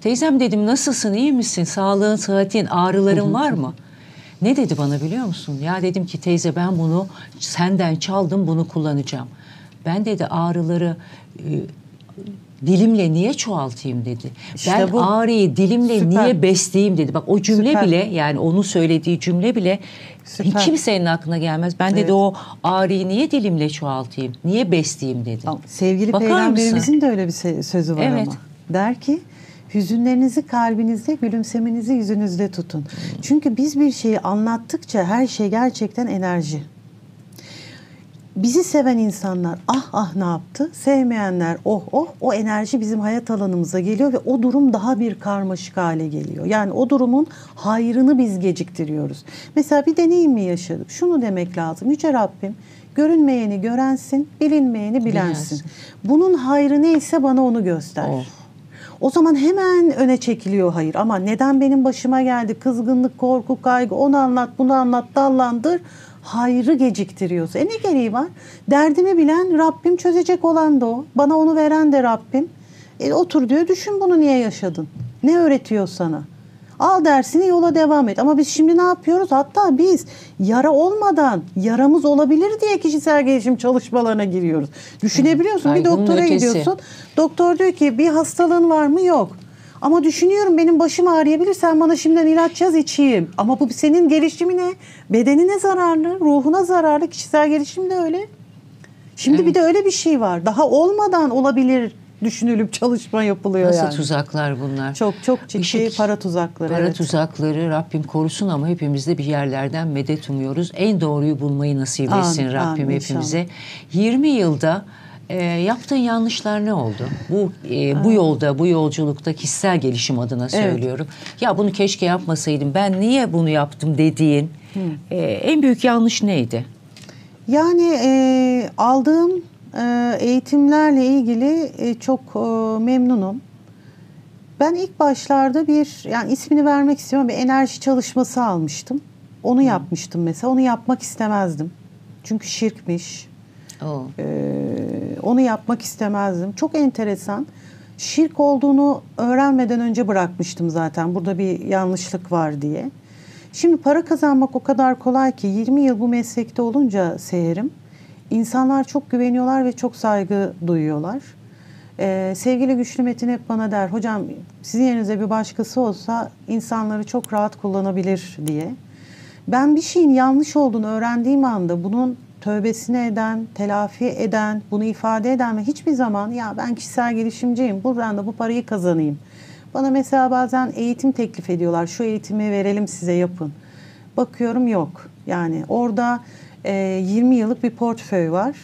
Teyzem dedim nasılsın iyi misin sağlığın sıhhatin ağrıların var mı? Ne dedi bana biliyor musun? Ya dedim ki teyze ben bunu senden çaldım bunu kullanacağım. Ben dedi ağrıları e, dilimle niye çoğaltayım dedi. İşte ben bu. ağrıyı dilimle Süper. niye besleyeyim dedi. Bak o cümle Süper. bile yani onun söylediği cümle bile Süper. kimsenin aklına gelmez. Ben Evet. dedi o ağrıyı niye dilimle çoğaltayım? Niye besleyeyim dedi. Ama Sevgili Bakar peygamberimizin mısın? de öyle bir sözü var Evet. ama. Der ki hüzünlerinizi kalbinizde, gülümsemenizi yüzünüzde tutun. Çünkü biz bir şeyi anlattıkça her şey gerçekten enerji. Bizi seven insanlar ah ah ne yaptı? Sevmeyenler oh oh o enerji bizim hayat alanımıza geliyor ve o durum daha bir karmaşık hale geliyor. Yani o durumun hayrını biz geciktiriyoruz. Mesela bir deneyim mi yaşadık? Şunu demek lazım. Yüce Rabbim görünmeyeni görensin, bilinmeyeni bilensin. Bunun hayrı neyse bana onu göster. Of. O zaman hemen öne çekiliyor hayır. Ama neden benim başıma geldi? Kızgınlık, korku, kaygı onu anlat, bunu anlat, dallandır. Hayrı geciktiriyorsa. E ne gereği var? Derdimi bilen Rabbim çözecek olan da o. Bana onu veren de Rabbim. E otur diyor düşün bunu niye yaşadın? Ne öğretiyor sana? Al dersini yola devam et. Ama biz şimdi ne yapıyoruz? Hatta biz yara olmadan yaramız olabilir diye kişisel gelişim çalışmalarına giriyoruz. Düşünebiliyor musun? Bir doktora ötesi. gidiyorsun. Doktor diyor ki bir hastalığın var mı? Yok. Ama düşünüyorum benim başım ağrıyabilir. Sen bana şimdiden ilaç yaz içeyim. Ama bu senin gelişimine, bedenine zararlı, ruhuna zararlı. Kişisel gelişim de öyle. Şimdi bir de öyle bir şey var. Daha olmadan olabilir düşünülüp çalışma yapılıyor Nasıl yani. tuzaklar bunlar? Çok çok ciddi Işık- para tuzakları. Para evet. tuzakları Rabbim korusun ama hepimiz de bir yerlerden medet umuyoruz. En doğruyu bulmayı nasip etsin Amin, Rabbim amin, hepimize. 20 yılda e, yaptığın yanlışlar ne oldu? Bu e, bu yolda, bu yolculukta kişisel gelişim adına söylüyorum. Ya bunu keşke yapmasaydım. Ben niye bunu yaptım dediğin e, en büyük yanlış neydi? Yani e, aldığım e, eğitimlerle ilgili e, çok e, memnunum. Ben ilk başlarda bir yani ismini vermek istiyorum bir enerji çalışması almıştım. Onu yapmıştım mesela. Onu yapmak istemezdim. Çünkü şirkmiş. Ee, onu yapmak istemezdim. Çok enteresan. Şirk olduğunu öğrenmeden önce bırakmıştım zaten. Burada bir yanlışlık var diye. Şimdi para kazanmak o kadar kolay ki 20 yıl bu meslekte olunca seherim. insanlar çok güveniyorlar ve çok saygı duyuyorlar. Ee, sevgili Güçlü Metin hep bana der, hocam sizin yerinizde bir başkası olsa insanları çok rahat kullanabilir diye. Ben bir şeyin yanlış olduğunu öğrendiğim anda bunun tövbesini eden, telafi eden, bunu ifade eden ve hiçbir zaman ya ben kişisel gelişimciyim, buradan da bu parayı kazanayım. Bana mesela bazen eğitim teklif ediyorlar, şu eğitimi verelim size yapın. Bakıyorum yok. Yani orada e, 20 yıllık bir portföy var.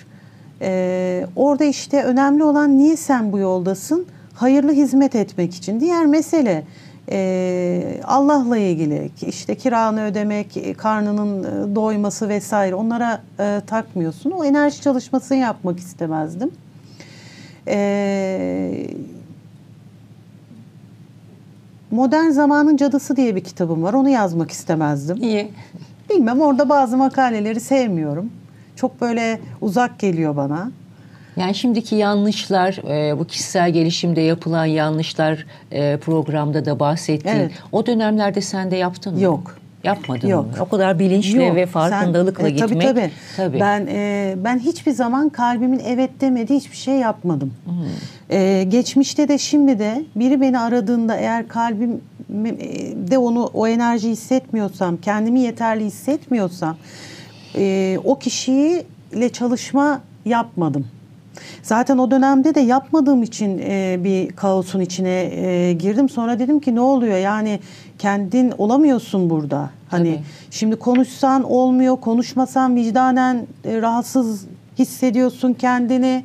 E, orada işte önemli olan niye sen bu yoldasın? Hayırlı hizmet etmek için. Diğer mesele e, Allah'la ilgili işte kiranı ödemek, karnının e, doyması vesaire onlara e, takmıyorsun. O enerji çalışmasını yapmak istemezdim. E, Modern Zamanın Cadısı diye bir kitabım var. Onu yazmak istemezdim. İyi. Bilmem orada bazı makaleleri sevmiyorum. Çok böyle uzak geliyor bana. Yani şimdiki yanlışlar, e, bu kişisel gelişimde yapılan yanlışlar e, programda da bahsettiğin. Evet. O dönemlerde sen de yaptın mı? Yok. Yapmadın Yok. mı? O kadar bilinçle Yok, ve farkındalıkla sen- e, gitmek. Tabii tabii. Tabii. Ben e, ben hiçbir zaman kalbimin evet demediği hiçbir şey yapmadım. E, geçmişte de şimdi de biri beni aradığında eğer kalbim e, de onu o enerji hissetmiyorsam, kendimi yeterli hissetmiyorsam e, o kişiyle çalışma yapmadım. Zaten o dönemde de yapmadığım için e, bir kaosun içine e, girdim. Sonra dedim ki ne oluyor? Yani kendin olamıyorsun burada. Hani Tabii. şimdi konuşsan olmuyor, konuşmasan vicdanen e, rahatsız hissediyorsun kendini.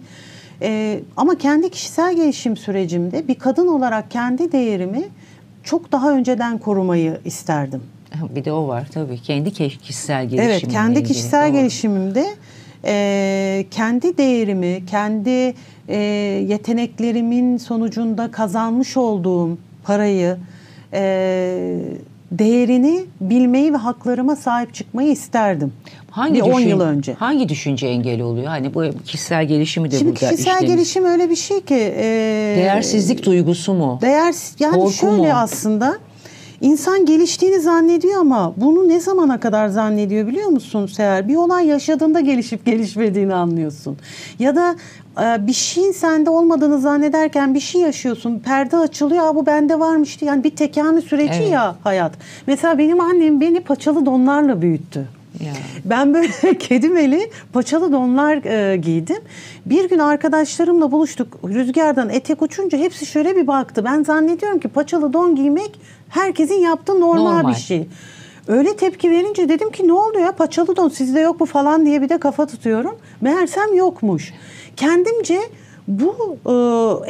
E, ama kendi kişisel gelişim sürecimde bir kadın olarak kendi değerimi çok daha önceden korumayı isterdim. Bir de o var tabii. Kendi ke- kişisel gelişimle Evet, kendi kişisel gelişimimde e, kendi değerimi, kendi e, yeteneklerimin sonucunda kazanmış olduğum parayı, e, değerini bilmeyi ve haklarıma sahip çıkmayı isterdim. Hangi bir 10 düşün- yıl önce. Hangi düşünce engeli oluyor? Hani bu kişisel gelişimi de Şimdi burada kişisel işlemiş. gelişim öyle bir şey ki... e, Değersizlik duygusu mu? Değer yani Korku şöyle mu? aslında insan geliştiğini zannediyor ama bunu ne zamana kadar zannediyor biliyor musun Seher? Bir olay yaşadığında gelişip gelişmediğini anlıyorsun. Ya da e, bir şeyin sende olmadığını zannederken bir şey yaşıyorsun. Perde açılıyor. Aa, bu bende varmıştı. Yani bir tekamül süreci Evet. ya hayat. Mesela benim annem beni paçalı donlarla büyüttü. Ya. Ben böyle kedimeli paçalı donlar e, giydim. Bir gün arkadaşlarımla buluştuk. Rüzgardan etek uçunca hepsi şöyle bir baktı. Ben zannediyorum ki paçalı don giymek herkesin yaptığı normal, Normal. bir şey. Öyle tepki verince dedim ki ne oluyor ya paçalı don sizde yok mu falan diye bir de kafa tutuyorum. Meğersem yokmuş. Kendimce bu e,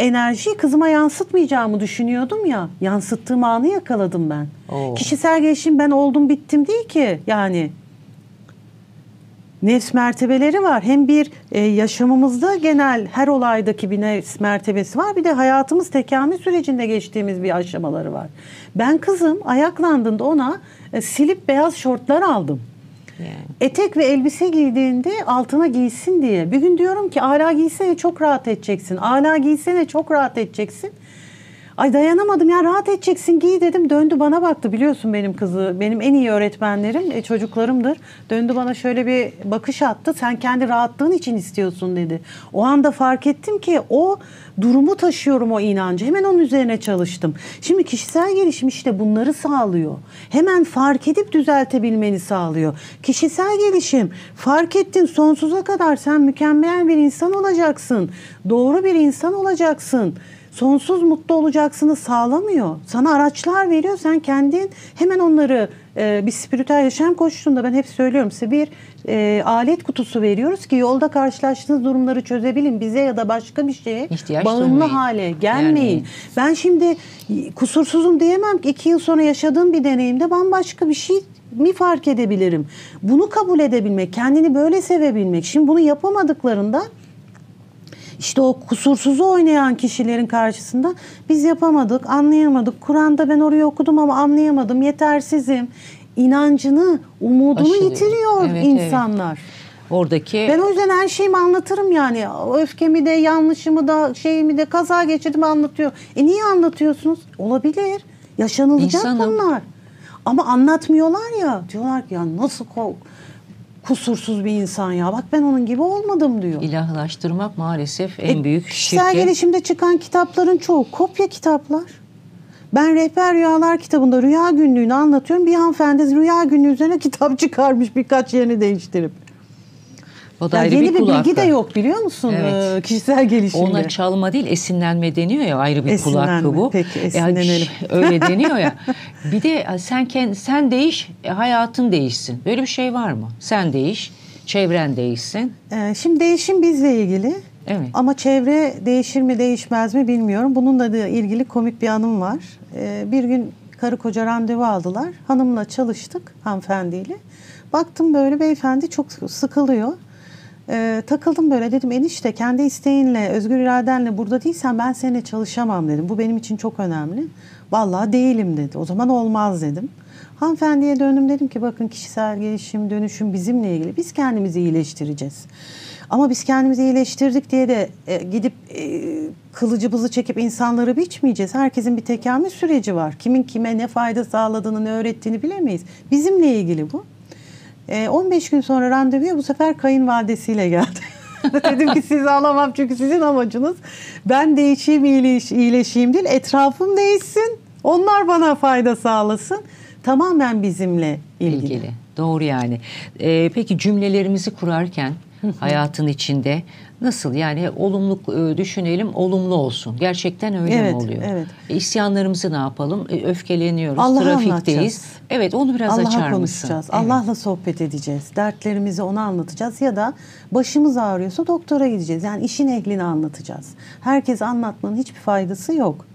enerjiyi kızıma yansıtmayacağımı düşünüyordum ya. Yansıttığım anı yakaladım ben. Oo. Kişisel gelişim ben oldum bittim değil ki yani nefs mertebeleri var. Hem bir e, yaşamımızda genel her olaydaki bir nefs mertebesi var. Bir de hayatımız tekamül sürecinde geçtiğimiz bir aşamaları var. Ben kızım ayaklandığında ona e, silip beyaz şortlar aldım. Yani. Etek ve elbise giydiğinde altına giysin diye. Bir gün diyorum ki ala giysene çok rahat edeceksin. Ala giysene çok rahat edeceksin. Ay dayanamadım ya rahat edeceksin giy dedim. Döndü bana baktı biliyorsun benim kızı. Benim en iyi öğretmenlerim e, çocuklarımdır. Döndü bana şöyle bir bakış attı. Sen kendi rahatlığın için istiyorsun dedi. O anda fark ettim ki o durumu taşıyorum o inancı. Hemen onun üzerine çalıştım. Şimdi kişisel gelişim işte bunları sağlıyor. Hemen fark edip düzeltebilmeni sağlıyor. Kişisel gelişim fark ettin sonsuza kadar sen mükemmel bir insan olacaksın. Doğru bir insan olacaksın sonsuz mutlu olacaksını sağlamıyor. Sana araçlar veriyor. Sen kendin hemen onları e, bir spiritüel yaşam koşusunda ben hep söylüyorum size bir e, alet kutusu veriyoruz ki yolda karşılaştığınız durumları çözebilin. Bize ya da başka bir şeye İhtiyaç bağımlı duymayın. hale gelmeyin. Gelmeyin. Ben şimdi kusursuzum diyemem ki iki yıl sonra yaşadığım bir deneyimde bambaşka bir şey mi fark edebilirim? Bunu kabul edebilmek, kendini böyle sevebilmek. Şimdi bunu yapamadıklarında işte o kusursuzu oynayan kişilerin karşısında biz yapamadık, anlayamadık. Kur'an'da ben orayı okudum ama anlayamadım, yetersizim. İnancını, umudunu Aşılıyor. yitiriyor Evet, insanlar. Oradaki Ben o yüzden her şeyimi anlatırım yani. Öfkemi de, yanlışımı da, şeyimi de, kaza geçirdim anlatıyor. E niye anlatıyorsunuz? Olabilir. Yaşanılacak İnsanım. bunlar. Ama anlatmıyorlar ya. Diyorlar ki ya nasıl ko- kusursuz bir insan ya. Bak ben onun gibi olmadım diyor. İlahlaştırmak maalesef en E, büyük Kişisel şirket. gelişimde çıkan kitapların çoğu kopya kitaplar. Ben Rehber Rüyalar kitabında rüya günlüğünü anlatıyorum. Bir hanımefendi rüya günlüğü üzerine kitap çıkarmış birkaç yerini değiştirip. O da Yani ayrı yeni bir bir, bilgi de yok biliyor musun Evet. ee, kişisel gelişimde. Ona çalma değil esinlenme deniyor ya ayrı bir Esinlenme. hakkı bu. Peki, esinlenelim. öyle deniyor ya. Bir de sen kend, sen değiş e, hayatın değişsin. Böyle bir şey var mı? Sen değiş, çevren değişsin. Ee, şimdi değişim bizle ilgili. Evet. Ama çevre değişir mi değişmez mi bilmiyorum. Bununla da ilgili komik bir anım var. Ee, bir gün karı koca randevu aldılar. Hanımla çalıştık hanımefendiyle. Baktım böyle beyefendi çok sıkılıyor. Ee, takıldım böyle dedim enişte kendi isteğinle, özgür iradenle burada değilsen ben seninle çalışamam dedim. Bu benim için çok önemli. Vallahi değilim dedi. O zaman olmaz dedim. Hanımefendiye döndüm dedim ki bakın kişisel gelişim, dönüşüm bizimle ilgili. Biz kendimizi iyileştireceğiz. Ama biz kendimizi iyileştirdik diye de e, gidip e, kılıcımızı çekip insanları biçmeyeceğiz. Herkesin bir tekamül süreci var. Kimin kime ne fayda sağladığını, ne öğrettiğini bilemeyiz. Bizimle ilgili bu. E, 15 gün sonra randevuya bu sefer kayınvalidesiyle geldi. Dedim ki sizi alamam çünkü sizin amacınız ben değişeyim, iyileş, iyileşeyim değil. Etrafım değişsin. Onlar bana fayda sağlasın. Tamamen bizimle ilgili. ilgili. Doğru yani. Ee, peki cümlelerimizi kurarken hayatın içinde nasıl yani olumlu e, düşünelim olumlu olsun. Gerçekten öyle Evet, mi oluyor? evet. E, isyanlarımızı ne yapalım? E, öfkeleniyoruz, Allah'a trafikteyiz. Evet onu biraz açar Allah'a mısın? konuşacağız. Evet. Allah'la sohbet edeceğiz. Dertlerimizi ona anlatacağız ya da başımız ağrıyorsa doktora gideceğiz. Yani işin ehlini anlatacağız. Herkes anlatmanın hiçbir faydası yok.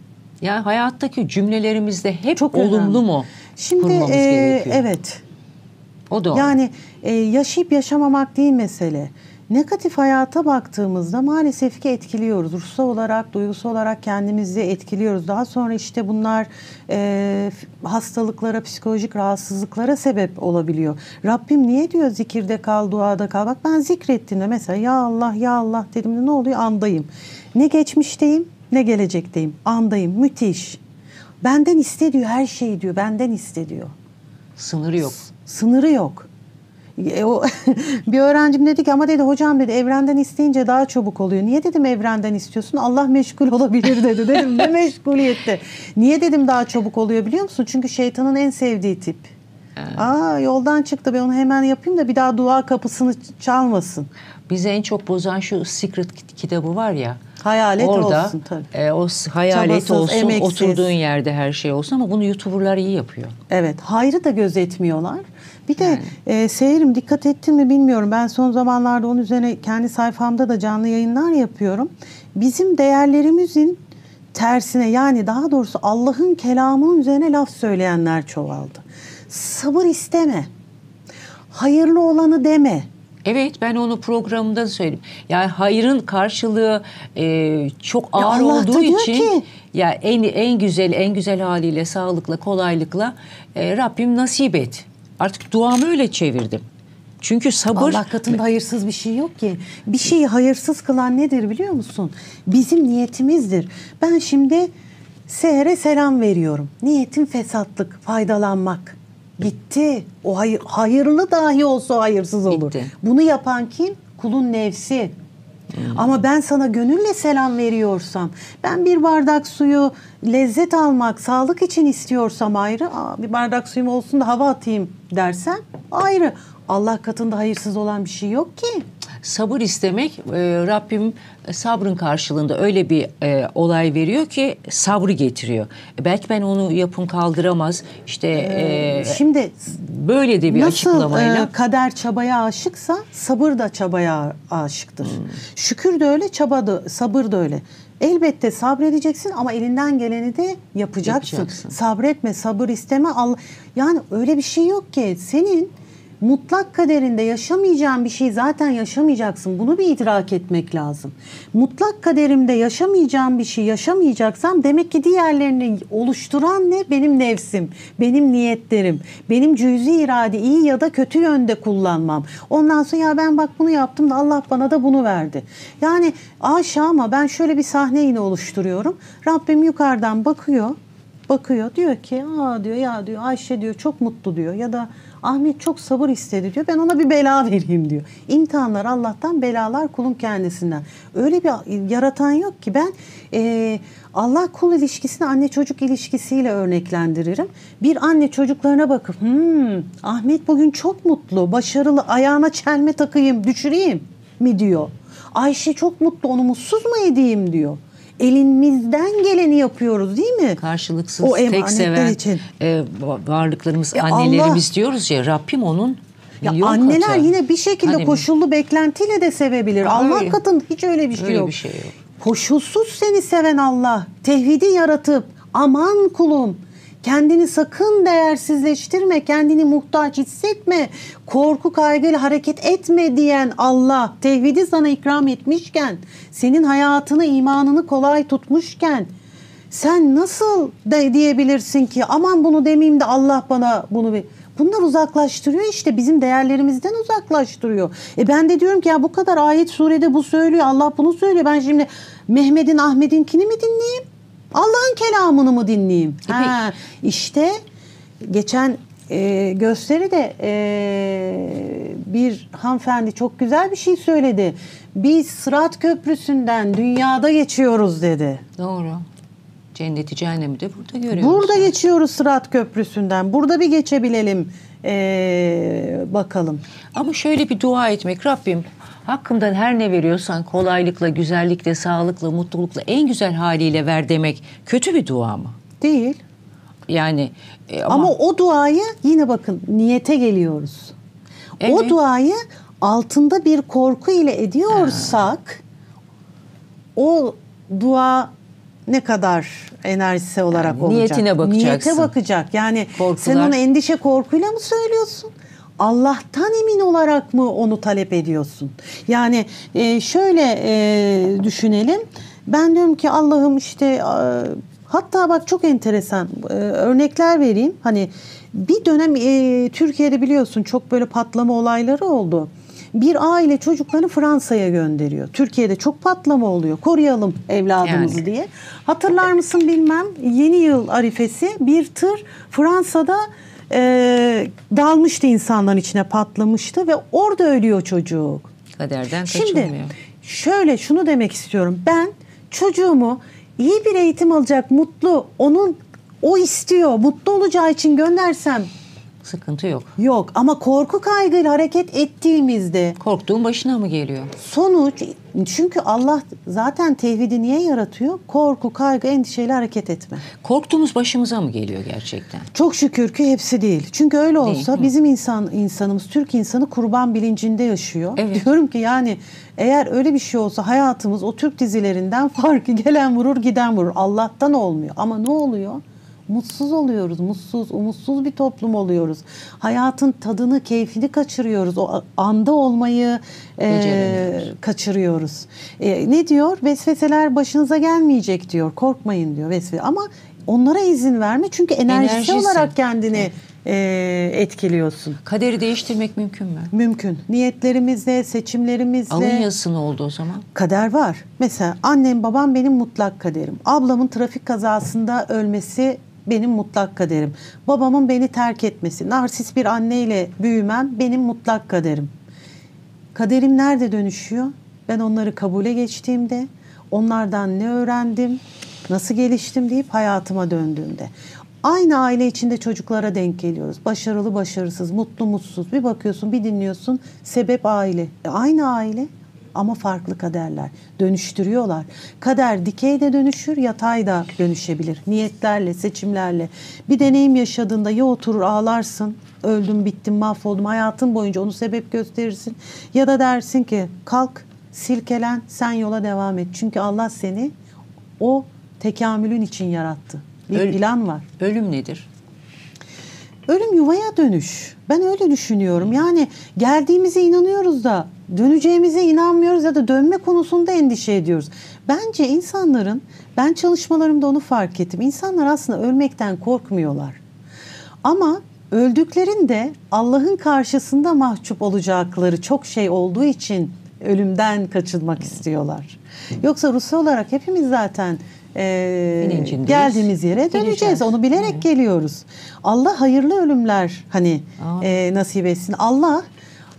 Yani hayattaki cümlelerimizde hep Çok olumlu önemli. mu Şimdi e, gerekiyor? evet. O da o. Yani e, yaşayıp yaşamamak değil mesele. Negatif hayata baktığımızda maalesef ki etkiliyoruz. Ruhsal olarak, duygusal olarak kendimizi etkiliyoruz. Daha sonra işte bunlar e, hastalıklara, psikolojik rahatsızlıklara sebep olabiliyor. Rabbim niye diyor zikirde kal, duada kal? Bak ben zikrettiğimde mesela ya Allah, ya Allah dediğimde ne oluyor? Andayım. Ne geçmişteyim, ne gelecekteyim. Andayım. Müthiş. Benden iste diyor her şeyi diyor. Benden iste diyor. Sınırı yok. Sınırı yok. E, o bir öğrencim dedi ki ama dedi hocam dedi evrenden isteyince daha çabuk oluyor. Niye dedim evrenden istiyorsun? Allah meşgul olabilir dedi. Dedim ne meşguliyette. Niye dedim daha çabuk oluyor biliyor musun? Çünkü şeytanın en sevdiği tip. Aa yoldan çıktı ben onu hemen yapayım da bir daha dua kapısını çalmasın. Bizi en çok bozan şu Secret kit- kitabı var ya. Hayalet orada, olsun tabii. e, o hayalet Çabasız, olsun, emeksiz. oturduğun yerde her şey olsun ama bunu YouTuber'lar iyi yapıyor. Evet, hayrı da gözetmiyorlar. Bir de e, Seyirim dikkat ettin mi bilmiyorum. Ben son zamanlarda onun üzerine kendi sayfamda da canlı yayınlar yapıyorum. Bizim değerlerimizin tersine yani daha doğrusu Allah'ın kelamının üzerine laf söyleyenler çoğaldı. Sabır isteme. Hayırlı olanı deme. Evet ben onu programda da söyledim. Yani hayırın karşılığı e, çok ağır Allah da olduğu için ki- ya en en güzel en güzel haliyle sağlıkla kolaylıkla e, Rabbim nasip et. Artık duamı öyle çevirdim. Çünkü sabır Allah katında hayırsız bir şey yok ki. Bir şeyi hayırsız kılan nedir biliyor musun? Bizim niyetimizdir. Ben şimdi Seher'e selam veriyorum. Niyetim fesatlık, faydalanmak. Bitti. O hayır, hayırlı dahi olsa hayırsız olur. Bitti. Bunu yapan kim? Kulun nefsi. Ama ben sana gönülle selam veriyorsam, ben bir bardak suyu lezzet almak, sağlık için istiyorsam ayrı, Aa, bir bardak suyum olsun da hava atayım dersen ayrı. Allah katında hayırsız olan bir şey yok ki. Sabır istemek e, Rabbim sabrın karşılığında öyle bir e, olay veriyor ki sabrı getiriyor. E, belki ben onu yapım kaldıramaz. İşte e, Şimdi böyle de bir nasıl açıklamayla e, kader çabaya aşıksa sabır da çabaya aşıktır. Hmm. Şükür de öyle, çaba da, sabır da öyle. Elbette sabredeceksin ama elinden geleni de yapacaksın. Yapacaksın. Sabretme, sabır isteme. Allah yani öyle bir şey yok ki. Senin mutlak kaderinde yaşamayacağın bir şey zaten yaşamayacaksın. Bunu bir idrak etmek lazım. Mutlak kaderimde yaşamayacağım bir şey yaşamayacaksam demek ki diğerlerini oluşturan ne? Benim nefsim, benim niyetlerim, benim cüzi irade iyi ya da kötü yönde kullanmam. Ondan sonra ya ben bak bunu yaptım da Allah bana da bunu verdi. Yani aşağı ama ben şöyle bir sahne yine oluşturuyorum. Rabbim yukarıdan bakıyor. bakıyor diyor ki aa diyor ya diyor Ayşe diyor çok mutlu diyor ya da Ahmet çok sabır istedi diyor ben ona bir bela vereyim diyor. İmtihanlar Allah'tan belalar kulun kendisinden. Öyle bir yaratan yok ki ben e, Allah kul ilişkisini anne çocuk ilişkisiyle örneklendiririm. Bir anne çocuklarına bakıp hmm, Ahmet bugün çok mutlu başarılı ayağına çelme takayım düşüreyim mi diyor. Ayşe çok mutlu onu mutsuz mu edeyim diyor elimizden geleni yapıyoruz değil mi? Karşılıksız, o tek seven için. E, varlıklarımız, ya annelerimiz Allah, diyoruz ya Rabbim onun ya anneler katı. yine bir şekilde hani, koşullu beklentiyle de sevebilir. Allah katın hiç öyle bir şey öyle yok. Bir şey yok. Koşulsuz seni seven Allah, tevhidi yaratıp aman kulum Kendini sakın değersizleştirme, kendini muhtaç hissetme, korku kaygıyla hareket etme diyen Allah tevhidi sana ikram etmişken, senin hayatını, imanını kolay tutmuşken sen nasıl de diyebilirsin ki aman bunu demeyeyim de Allah bana bunu bir Bunlar uzaklaştırıyor işte bizim değerlerimizden uzaklaştırıyor. E ben de diyorum ki ya bu kadar ayet surede bu söylüyor. Allah bunu söylüyor. Ben şimdi Mehmet'in Ahmet'inkini mi dinleyeyim? Allah'ın kelamını mı dinleyeyim? E ha, işte geçen e, gösteride e, bir hanımefendi çok güzel bir şey söyledi. Biz Sırat Köprüsü'nden dünyada geçiyoruz dedi. Doğru. Cenneti cehennemi de burada görüyoruz. Burada geçiyoruz Sırat Köprüsü'nden. Burada bir geçebilelim ee, bakalım. Ama şöyle bir dua etmek Rabbim hakkımdan her ne veriyorsan kolaylıkla, güzellikle, sağlıkla, mutlulukla en güzel haliyle ver demek kötü bir dua mı? Değil. Yani e, ama... ama o duayı yine bakın niyete geliyoruz. Evet. O duayı altında bir korku ile ediyorsak ha. o dua ne kadar enerjisi olarak yani olacak? Niyetine bakacaksın. Niyete bakacak. Yani Korkular. sen onu endişe korkuyla mı söylüyorsun? Allah'tan emin olarak mı onu talep ediyorsun? Yani e, şöyle e, düşünelim. Ben diyorum ki Allah'ım işte e, hatta bak çok enteresan e, örnekler vereyim. Hani bir dönem e, Türkiye'de biliyorsun çok böyle patlama olayları oldu bir aile çocuklarını Fransa'ya gönderiyor. Türkiye'de çok patlama oluyor. Koruyalım evladımızı yani. diye. Hatırlar mısın bilmem. Yeni yıl arifesi bir tır Fransa'da e, dalmıştı insanların içine patlamıştı ve orada ölüyor çocuk. Kaderden kaçılmıyor. Şimdi şöyle şunu demek istiyorum. Ben çocuğumu iyi bir eğitim alacak, mutlu, onun o istiyor, mutlu olacağı için göndersem Sıkıntı yok. Yok ama korku kaygıyla hareket ettiğimizde korktuğun başına mı geliyor? Sonuç çünkü Allah zaten tevhidi niye yaratıyor? Korku, kaygı, endişeyle hareket etme. Korktuğumuz başımıza mı geliyor gerçekten? Çok şükür ki hepsi değil. Çünkü öyle olsa değil, bizim insan insanımız Türk insanı kurban bilincinde yaşıyor. Evet. Diyorum ki yani eğer öyle bir şey olsa hayatımız o Türk dizilerinden farkı gelen vurur giden vurur. Allah'tan olmuyor. Ama ne oluyor? Mutsuz oluyoruz. Mutsuz, umutsuz bir toplum oluyoruz. Hayatın tadını, keyfini kaçırıyoruz. O anda olmayı e, kaçırıyoruz. E, ne diyor? Vesveseler başınıza gelmeyecek diyor. Korkmayın diyor vesvese. Ama onlara izin verme çünkü enerjisi, enerjisi. olarak kendini e, etkiliyorsun. Kaderi değiştirmek mümkün mü? Mümkün. Niyetlerimizle, seçimlerimizle. Alın yazısı ne oldu o zaman? Kader var. Mesela annem babam benim mutlak kaderim. Ablamın trafik kazasında ölmesi benim mutlak kaderim. Babamın beni terk etmesi, narsist bir anneyle büyümem benim mutlak kaderim. Kaderim nerede dönüşüyor? Ben onları kabule geçtiğimde, onlardan ne öğrendim, nasıl geliştim deyip hayatıma döndüğümde. Aynı aile içinde çocuklara denk geliyoruz. Başarılı, başarısız, mutlu, mutsuz. Bir bakıyorsun, bir dinliyorsun. Sebep aile. E aynı aile ama farklı kaderler. Dönüştürüyorlar. Kader dikey de dönüşür, yatay da dönüşebilir. Niyetlerle, seçimlerle. Bir deneyim yaşadığında ya oturur ağlarsın, öldüm, bittim, mahvoldum. Hayatın boyunca onu sebep gösterirsin. Ya da dersin ki kalk, silkelen, sen yola devam et. Çünkü Allah seni o tekamülün için yarattı. Bir Öl, plan var. Ölüm nedir? Ölüm yuvaya dönüş. Ben öyle düşünüyorum. Yani geldiğimize inanıyoruz da döneceğimize inanmıyoruz ya da dönme konusunda endişe ediyoruz. Bence insanların, ben çalışmalarımda onu fark ettim. İnsanlar aslında ölmekten korkmuyorlar. Ama öldüklerinde Allah'ın karşısında mahcup olacakları çok şey olduğu için ölümden kaçınmak istiyorlar. Yoksa Rusya olarak hepimiz zaten e, geldiğimiz yere döneceğiz. Geleceğiz. Onu bilerek geliyoruz. Allah hayırlı ölümler hani Amin. e, nasip etsin. Allah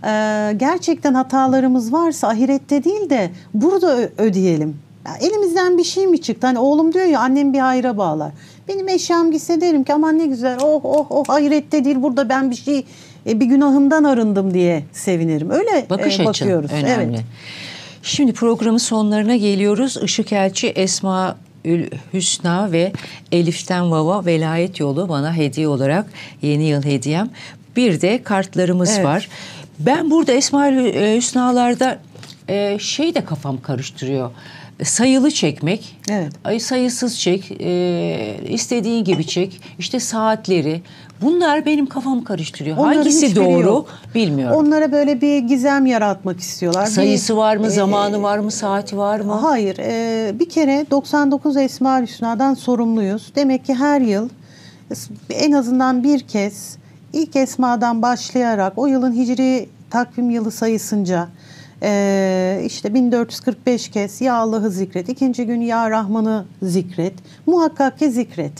e, gerçekten hatalarımız varsa ahirette değil de burada ödeyelim. Ya elimizden bir şey mi çıktı? Hani oğlum diyor ya annem bir hayra bağlar. Benim eşyam gitse derim ki aman ne güzel oh oh oh ahirette değil burada ben bir şey e, bir günahımdan arındım diye sevinirim. Öyle Bakış e, açın bakıyoruz. önemli. Evet. Şimdi programın sonlarına geliyoruz. Işık Elçi Esma Ül Hüsna ve Elif'ten Vava Velayet Yolu bana hediye olarak yeni yıl hediyem. Bir de kartlarımız Evet. var. Ben burada Esma Ül Hüsnalarda e, şey de kafam karıştırıyor. Sayılı çekmek, Evet. ay sayısız çek, e, istediğin gibi çek. İşte saatleri. Bunlar benim kafamı karıştırıyor. Onların Hangisi doğru yok. bilmiyorum. Onlara böyle bir gizem yaratmak istiyorlar. Bir, Sayısı var mı, e, zamanı var mı, saati var mı? Hayır. e, bir kere 99 Esma Hüsna'dan sorumluyuz. Demek ki her yıl en azından bir kez ilk Esma'dan başlayarak o yılın hicri takvim yılı sayısınca e, işte 1445 kez Ya Allah'ı zikret, ikinci gün Ya Rahman'ı zikret, muhakkak ki zikret.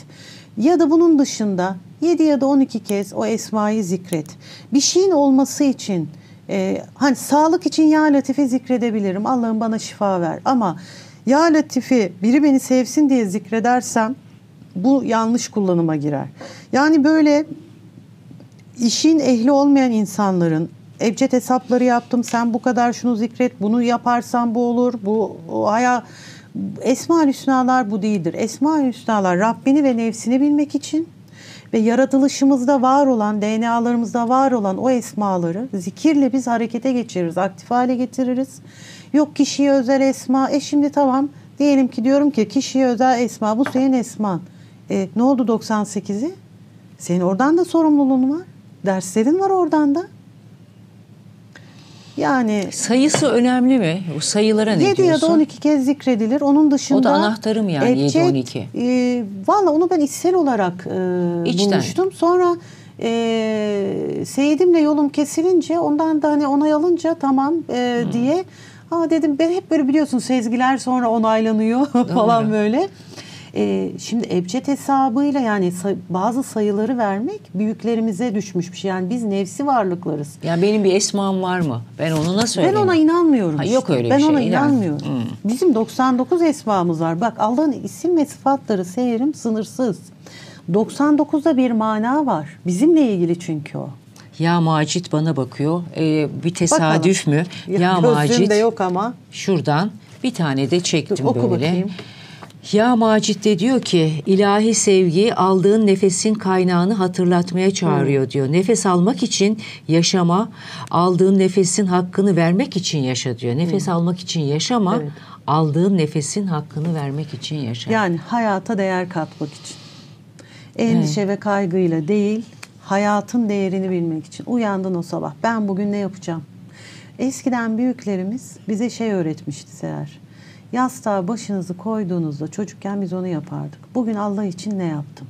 Ya da bunun dışında 7 ya da 12 kez o esmayı zikret. Bir şeyin olması için e, hani sağlık için Ya Latif'i zikredebilirim. Allah'ım bana şifa ver. Ama Ya Latif'i biri beni sevsin diye zikredersem bu yanlış kullanıma girer. Yani böyle işin ehli olmayan insanların ebced hesapları yaptım sen bu kadar şunu zikret bunu yaparsan bu olur bu o haya Esma-ül Hüsnalar bu değildir. Esma-ül Hüsnalar Rabbini ve nefsini bilmek için ve yaratılışımızda var olan, DNA'larımızda var olan o esmaları zikirle biz harekete geçiririz, aktif hale getiririz. Yok kişiye özel esma. E şimdi tamam diyelim ki diyorum ki kişiye özel esma. Bu senin esman. E, ne oldu 98'i? Senin oradan da sorumluluğun var. Derslerin var oradan da. Yani Sayısı önemli mi? O sayılara ne 7 diyorsun? ya da 12 kez zikredilir. Onun dışında... O da anahtarım yani, yedi, ebced, 12. E, Valla onu ben içsel olarak e, İçten. bulmuştum. Sonra e, Seyidimle yolum kesilince ondan da hani onay alınca tamam e, Hmm. diye Aa dedim ben hep böyle biliyorsun sezgiler sonra onaylanıyor falan böyle. E, şimdi ebced hesabıyla yani say- bazı sayıları vermek büyüklerimize düşmüş bir şey. Yani biz nefsi varlıklarız. Yani benim bir esmam var mı? Ben onu nasıl Ben öğreneyim? ona inanmıyorum. Ha, işte. yok öyle bir ben şey, ona inan. inanmıyorum. Hmm. Bizim 99 esmamız var. Bak Allah'ın isim ve sıfatları seyirim sınırsız. 99'da bir mana var. Bizimle ilgili çünkü o. Ya Macit bana bakıyor. Ee, bir tesadüf mü? Ya, Gözlüğüm Macit yok ama. şuradan bir tane de çektim Dur, oku böyle. bakayım. Ya Macit de diyor ki ilahi sevgi aldığın nefesin kaynağını hatırlatmaya çağırıyor diyor. Nefes almak için yaşama, aldığın nefesin hakkını vermek için yaşa diyor. Nefes almak için yaşama, Evet. aldığın nefesin hakkını vermek için yaşa. Yani hayata değer katmak için. Endişe ve kaygıyla değil, hayatın değerini bilmek için. Uyandın o sabah. Ben bugün ne yapacağım? Eskiden büyüklerimiz bize şey öğretmişti Seher. Yastığa başınızı koyduğunuzda çocukken biz onu yapardık. Bugün Allah için ne yaptım?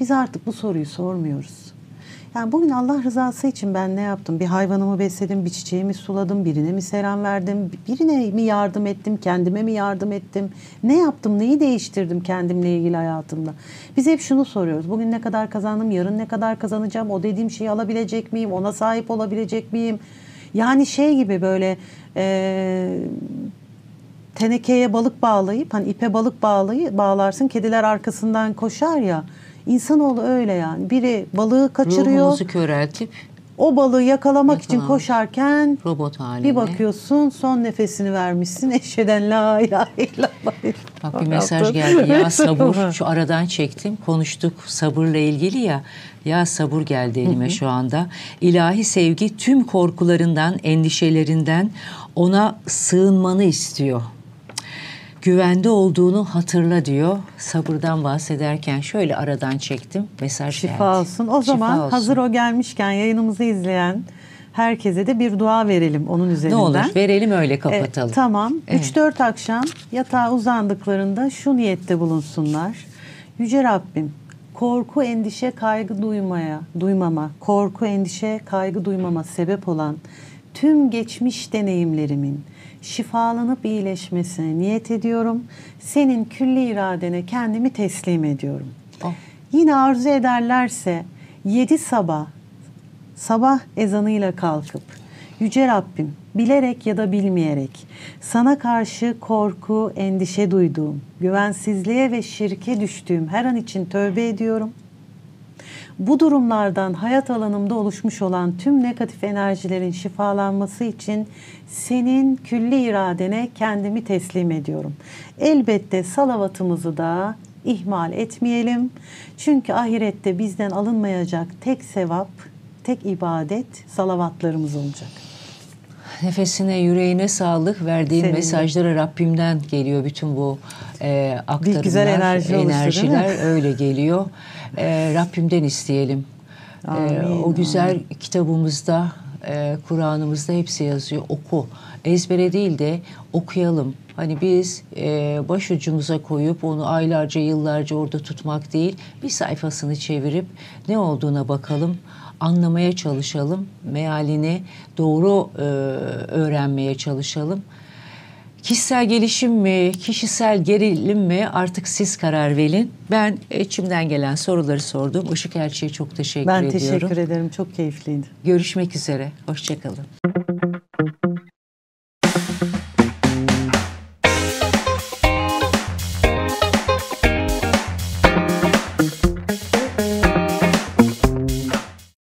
Biz artık bu soruyu sormuyoruz. Yani bugün Allah rızası için ben ne yaptım? Bir hayvanımı besledim, bir çiçeğimi suladım, birine mi selam verdim, birine mi yardım ettim, kendime mi yardım ettim? Ne yaptım, neyi değiştirdim kendimle ilgili hayatımda? Biz hep şunu soruyoruz. Bugün ne kadar kazandım, yarın ne kadar kazanacağım, o dediğim şeyi alabilecek miyim, ona sahip olabilecek miyim? Yani şey gibi böyle eee tenekeye balık bağlayıp hani ipe balık bağlayıp bağlarsın kediler arkasından koşar ya. İnsanoğlu öyle yani. Biri balığı kaçırıyor. Ruhumuzu köreltip O balığı yakalamak için Yakalamak. koşarken robot haline. bir bakıyorsun son nefesini vermişsin. Eşheden la ilahe illallah. Bak bir mesaj geldi. Ya sabır. Şu aradan çektim. Konuştuk sabırla ilgili ya. Ya sabır geldi elime şu anda. İlahi sevgi tüm korkularından, endişelerinden ona sığınmanı istiyor. Güvende olduğunu hatırla diyor. Sabırdan bahsederken şöyle aradan çektim. Mesaj geldi. Şifa olsun. O Şifa zaman olsun. hazır o gelmişken yayınımızı izleyen herkese de bir dua verelim onun üzerinden. Ne olur verelim öyle E, kapatalım. tamam. Evet. 3-4 akşam yatağa uzandıklarında şu niyette bulunsunlar. Yüce Rabbim korku, endişe, kaygı duymaya, duymama, korku, endişe, kaygı duymama sebep olan tüm geçmiş deneyimlerimin şifalanıp iyileşmesine niyet ediyorum. Senin külli iradene kendimi teslim ediyorum. Oh. Yine arzu ederlerse yedi sabah sabah ezanıyla kalkıp Yüce Rabbim bilerek ya da bilmeyerek sana karşı korku, endişe duyduğum, güvensizliğe ve şirke düştüğüm her an için tövbe ediyorum. Bu durumlardan hayat alanımda oluşmuş olan tüm negatif enerjilerin şifalanması için senin külli iradene kendimi teslim ediyorum. Elbette salavatımızı da ihmal etmeyelim. Çünkü ahirette bizden alınmayacak tek sevap, tek ibadet salavatlarımız olacak. Nefesine, yüreğine sağlık. Verdiğin Senin de. mesajlara Rabbimden geliyor bütün bu e, aktarımlar, güzel enerji oluştu, enerjiler öyle geliyor. E, Rabbimden isteyelim. E, Amin, o güzel kitabımızda, e, Kur'an'ımızda hepsi yazıyor. Oku. Ezbere değil de okuyalım. Hani biz e, başucumuza koyup onu aylarca, yıllarca orada tutmak değil. Bir sayfasını çevirip ne olduğuna bakalım anlamaya çalışalım, mealini doğru e, öğrenmeye çalışalım. Kişisel gelişim mi, kişisel gerilim mi artık siz karar verin. Ben içimden gelen soruları sordum. Işık Elçi'ye çok teşekkür Ben ediyorum. teşekkür ederim. Çok keyifliydi. Görüşmek üzere. Hoşçakalın.